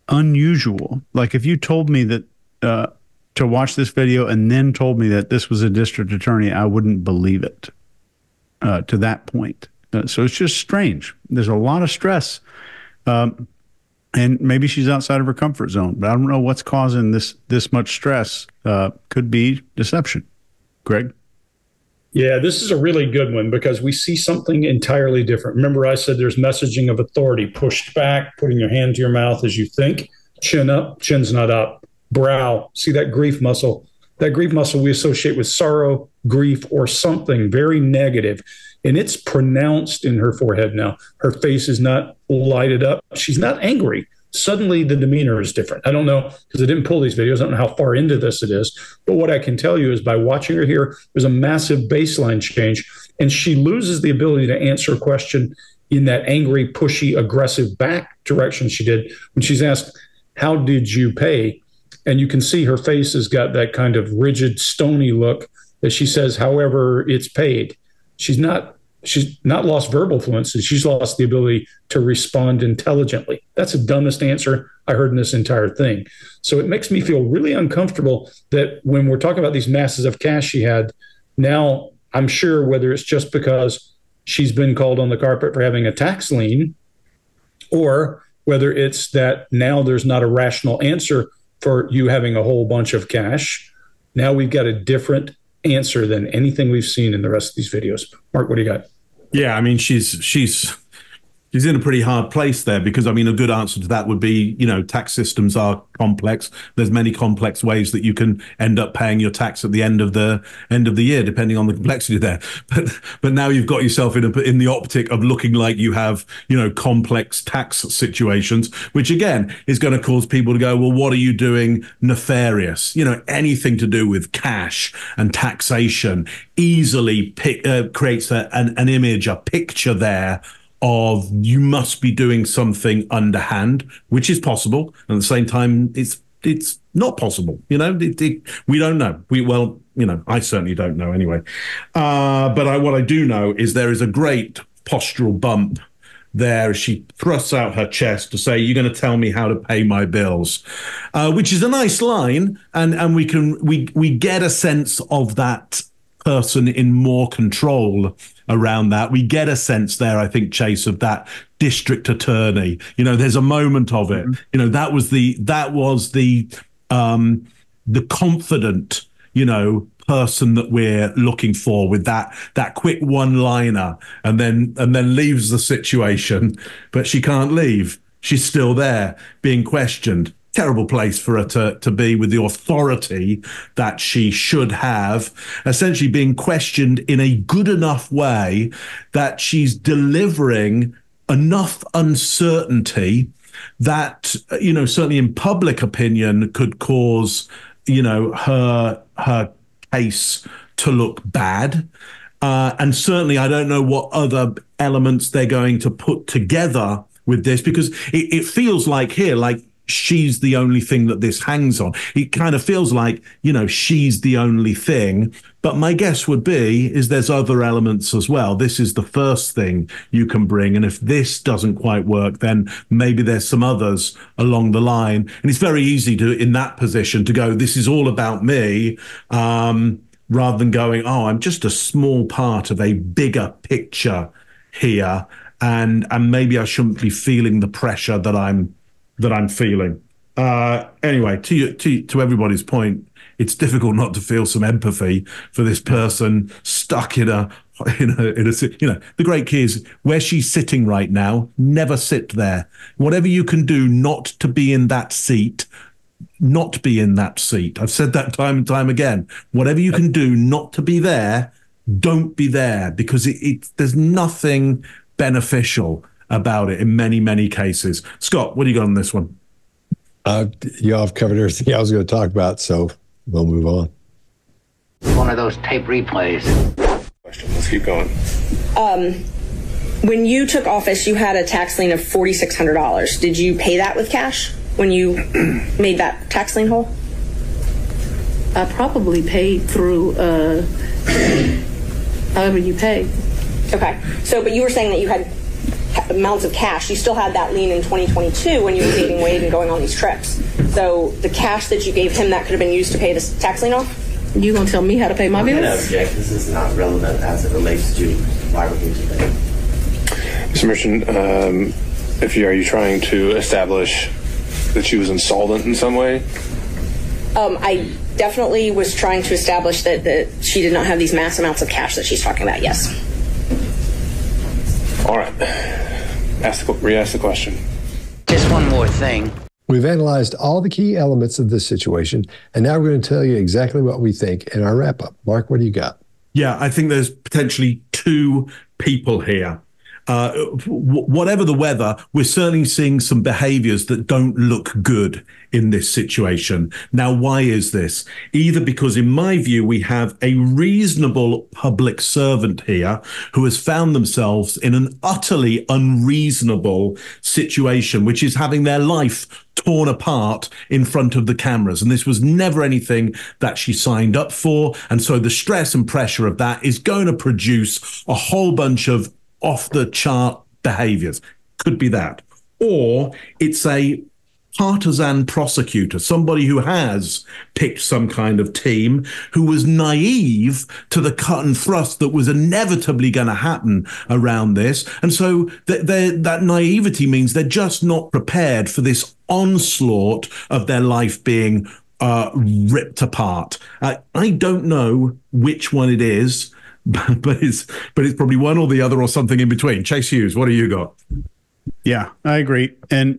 Speaker 5: unusual. Like if you told me that uh, to watch this video and then told me that this was a district attorney, I wouldn't believe it uh, to that point. Uh, so it's just strange. There's a lot of stress. Um, and maybe she's outside of her comfort zone, but I don't know what's causing this this much stress. Uh, could be deception. Greg,
Speaker 2: Yeah, this is a really good one because we see something entirely different. Remember, I said there's messaging of authority pushed back, putting your hand to your mouth as you think, chin up, chin's not up, brow. See that grief muscle? That grief muscle we associate with sorrow, grief, or something very negative, and it's pronounced in her forehead now. Her face is not lighted up. She's not angry. Suddenly, the demeanor is different. I don't know because I didn't pull these videos. I don't know how far into this it is. But what I can tell you is by watching her here, there's a massive baseline change, and she loses the ability to answer a question in that angry, pushy, aggressive back direction she did when she's asked, How did you pay? And you can see her face has got that kind of rigid, stony look that she says, However, it's paid. She's not she's not lost verbal fluency. She's lost the ability to respond intelligently. That's the dumbest answer I heard in this entire thing. So it makes me feel really uncomfortable that when we're talking about these masses of cash she had, now I'm sure whether it's just because she's been called on the carpet for having a tax lien or whether it's that now there's not a rational answer for you having a whole bunch of cash. Now we've got a different answer than anything we've seen in the rest of these videos. Mark, what do you got?
Speaker 6: Yeah, I mean, she's she's she's in a pretty hard place there because I mean, a good answer to that would be, you know, tax systems are complex. There's many complex ways that you can end up paying your tax at the end of the end of the year, depending on the complexity there. But but now you've got yourself in a, in the optic of looking like you have, you know, complex tax situations, which again is going to cause people to go, well, what are you doing nefarious? You know, anything to do with cash and taxation easily pick, uh, creates a, an, an image, a picture there of you must be doing something underhand, which is possible. And at the same time, it's it's not possible. You know, it, it, we don't know. We well, you know, I certainly don't know anyway. Uh, but I, what I do know is there is a great postural bump there as she thrusts out her chest to say, "You're going to tell me how to pay my bills," uh, which is a nice line, and and we can we we get a sense of that person in more control around that. We get a sense there, I think, Chase, of that district attorney. You know, there's a moment of it. Mm-hmm. You know, that was the that was the um the confident, you know, person that we're looking for with that that quick one liner and then and then leaves the situation but she can't leave she's still there being questioned terrible place for her to, to be with the authority that she should have, essentially being questioned in a good enough way that she's delivering enough uncertainty that, you know, certainly in public opinion could cause, you know, her her case to look bad. Uh, and certainly, I don't know what other elements they're going to put together with this because it, it feels like here, like she's the only thing that this hangs on. It kind of feels like, you know, she's the only thing. But my guess would be is there's other elements as well. This is the first thing you can bring. And if this doesn't quite work, then maybe there's some others along the line. And it's very easy to, in that position, to go, this is all about me. Um, rather than going, oh, I'm just a small part of a bigger picture here. And, and maybe I shouldn't be feeling the pressure that I'm that I'm feeling. Uh, anyway, to, to to everybody's point, it's difficult not to feel some empathy for this person stuck in a in a, in a you know the great key is where she's sitting right now. Never sit there. Whatever you can do not to be in that seat, not be in that seat. I've said that time and time again. Whatever you can do not to be there, don't be there because it, it there's nothing beneficial about it in many, many cases. Scott, what do you got on this one?
Speaker 1: Uh, y'all have covered everything I was going to talk about, so we'll move on.
Speaker 7: One of those tape replays.
Speaker 8: Question. Let's keep going.
Speaker 3: Um, when you took office, you had a tax lien of forty six hundred dollars. Did you pay that with cash when you made that tax lien whole?
Speaker 4: I probably paid through uh, however you pay.
Speaker 3: Okay. So, but you were saying that you had amounts of cash. You still had that lien in 2022 when you were dating Wade and going on these trips. So the cash that you gave him that could have been used to pay this tax lien off.
Speaker 4: You gonna tell me how to pay my bills?
Speaker 10: I'm object. This is not relevant as it relates to why we're here today.
Speaker 8: Mr. Merchant, um, if you are you trying to establish that she was insolvent in some way?
Speaker 3: Um, I definitely was trying to establish that, that she did not have these mass amounts of cash that she's talking about. Yes.
Speaker 8: All right. Ask the, re-ask the question.
Speaker 7: Just one more thing.
Speaker 1: We've analyzed all the key elements of this situation, and now we're going to tell you exactly what we think in our wrap up. Mark, what do you got?
Speaker 6: Yeah, I think there's potentially two people here uh, whatever the weather, we're certainly seeing some behaviors that don't look good in this situation. Now, why is this? Either because, in my view, we have a reasonable public servant here who has found themselves in an utterly unreasonable situation, which is having their life torn apart in front of the cameras. And this was never anything that she signed up for. And so the stress and pressure of that is going to produce a whole bunch of off the chart behaviors. Could be that. Or it's a partisan prosecutor, somebody who has picked some kind of team who was naive to the cut and thrust that was inevitably going to happen around this. And so th- that naivety means they're just not prepared for this onslaught of their life being uh, ripped apart. Uh, I don't know which one it is. but it's but it's probably one or the other or something in between. Chase Hughes, what do you got?
Speaker 5: Yeah, I agree, and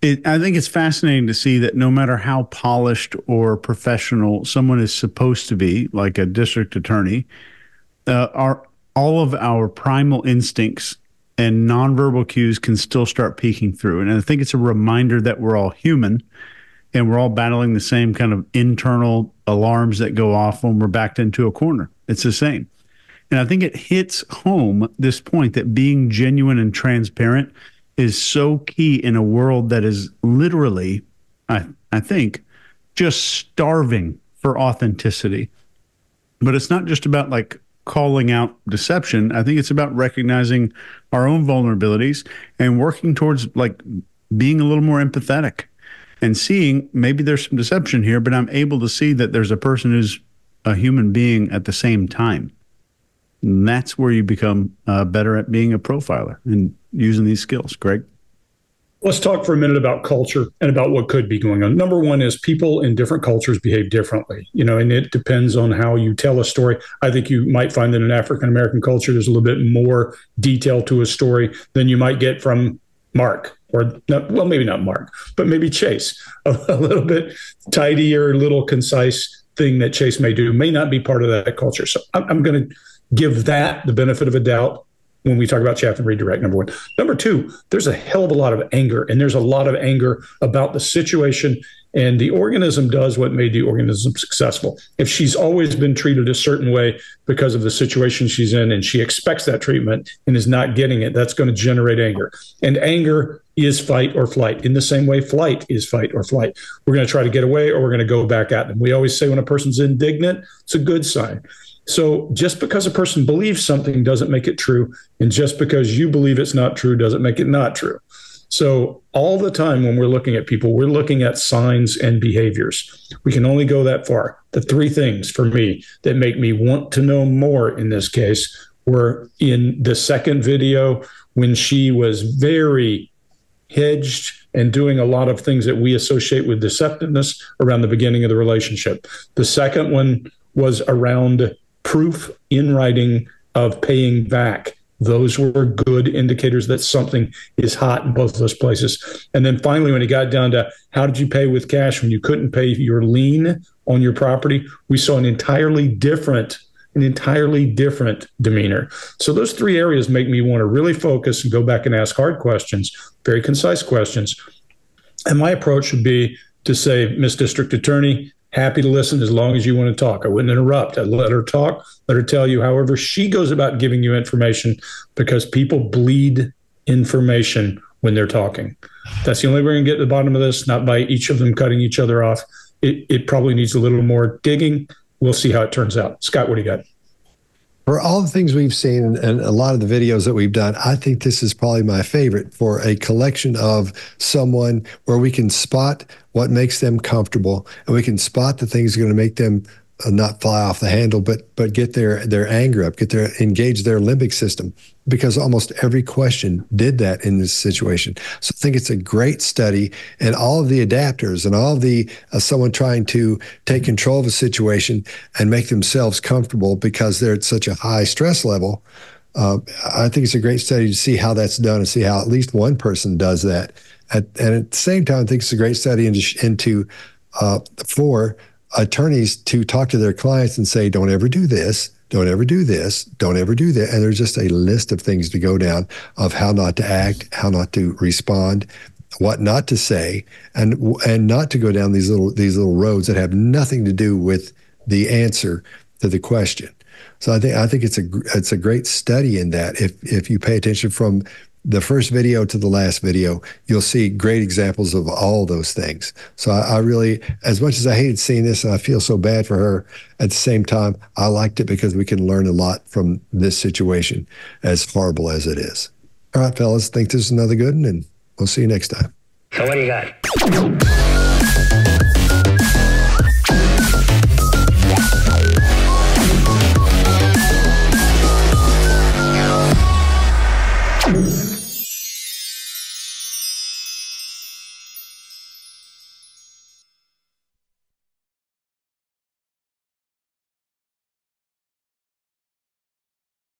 Speaker 5: it, I think it's fascinating to see that no matter how polished or professional someone is supposed to be, like a district attorney, uh, our all of our primal instincts and nonverbal cues can still start peeking through. And I think it's a reminder that we're all human and we're all battling the same kind of internal alarms that go off when we're backed into a corner. It's the same. And I think it hits home this point that being genuine and transparent is so key in a world that is literally, I, I think, just starving for authenticity. But it's not just about like calling out deception. I think it's about recognizing our own vulnerabilities and working towards like being a little more empathetic and seeing maybe there's some deception here, but I'm able to see that there's a person who's a human being at the same time. And that's where you become uh, better at being a profiler and using these skills. Greg?
Speaker 2: Let's talk for a minute about culture and about what could be going on. Number one is people in different cultures behave differently, you know, and it depends on how you tell a story. I think you might find that in African American culture, there's a little bit more detail to a story than you might get from Mark or not, well, maybe not Mark, but maybe Chase. A, a little bit tidier, little concise thing that Chase may do may not be part of that culture. So I'm, I'm going to give that the benefit of a doubt when we talk about chaff and Redirect, number one. Number two, there's a hell of a lot of anger, and there's a lot of anger about the situation. And the organism does what made the organism successful. If she's always been treated a certain way because of the situation she's in, and she expects that treatment and is not getting it, that's going to generate anger. And anger is fight or flight. In the same way, flight is fight or flight. We're going to try to get away or we're going to go back at them. We always say when a person's indignant, it's a good sign. So just because a person believes something doesn't make it true. And just because you believe it's not true doesn't make it not true. So all the time when we're looking at people, we're looking at signs and behaviors. We can only go that far. The three things for me that make me want to know more in this case were in the second video when she was very hedged and doing a lot of things that we associate with deceptiveness around the beginning of the relationship. The second one was around proof in writing of paying back. Those were good indicators that something is hot in both of those places. And then finally, when it got down to how did you pay with cash when you couldn't pay your lien on your property, we saw an entirely different an entirely different demeanor. So those three areas make me want to really focus and go back and ask hard questions, very concise questions. And my approach would be to say, Miss District Attorney, happy to listen as long as you want to talk. I wouldn't interrupt. I'd let her talk, let her tell you however she goes about giving you information because people bleed information when they're talking. That's the only way we're going to get to the bottom of this, not by each of them cutting each other off. It, it probably needs a little more digging. We'll see how it turns out. Scott, what do you got?
Speaker 1: For all the things we've seen and a lot of the videos that we've done, I think this is probably my favorite for a collection of someone where we can spot what makes them comfortable and we can spot the things that are going to make them not fly off the handle, but but get their their anger up, get their engage their limbic system, because almost every question did that in this situation. So I think it's a great study, and all of the adapters and all the uh, someone trying to take control of a situation and make themselves comfortable because they're at such a high stress level. Uh, I think it's a great study to see how that's done and see how at least one person does that. At, and at the same time, I think it's a great study into, into uh, for attorneys to talk to their clients and say, don't ever do this, don't ever do this, don't ever do that. And there's just a list of things to go down of how not to act, how not to respond, what not to say, and and not to go down these little these little roads that have nothing to do with the answer to the question. So I think I think it's a it's a great study in that if if you pay attention from the first video to the last video, you'll see great examples of all those things. So I, I, really, as much as I hated seeing this and I feel so bad for her, at the same time, I liked it because we can learn a lot from this situation, as horrible as it is. All right, fellas, think this is another good one, and we'll see you next time.
Speaker 7: So what do you got?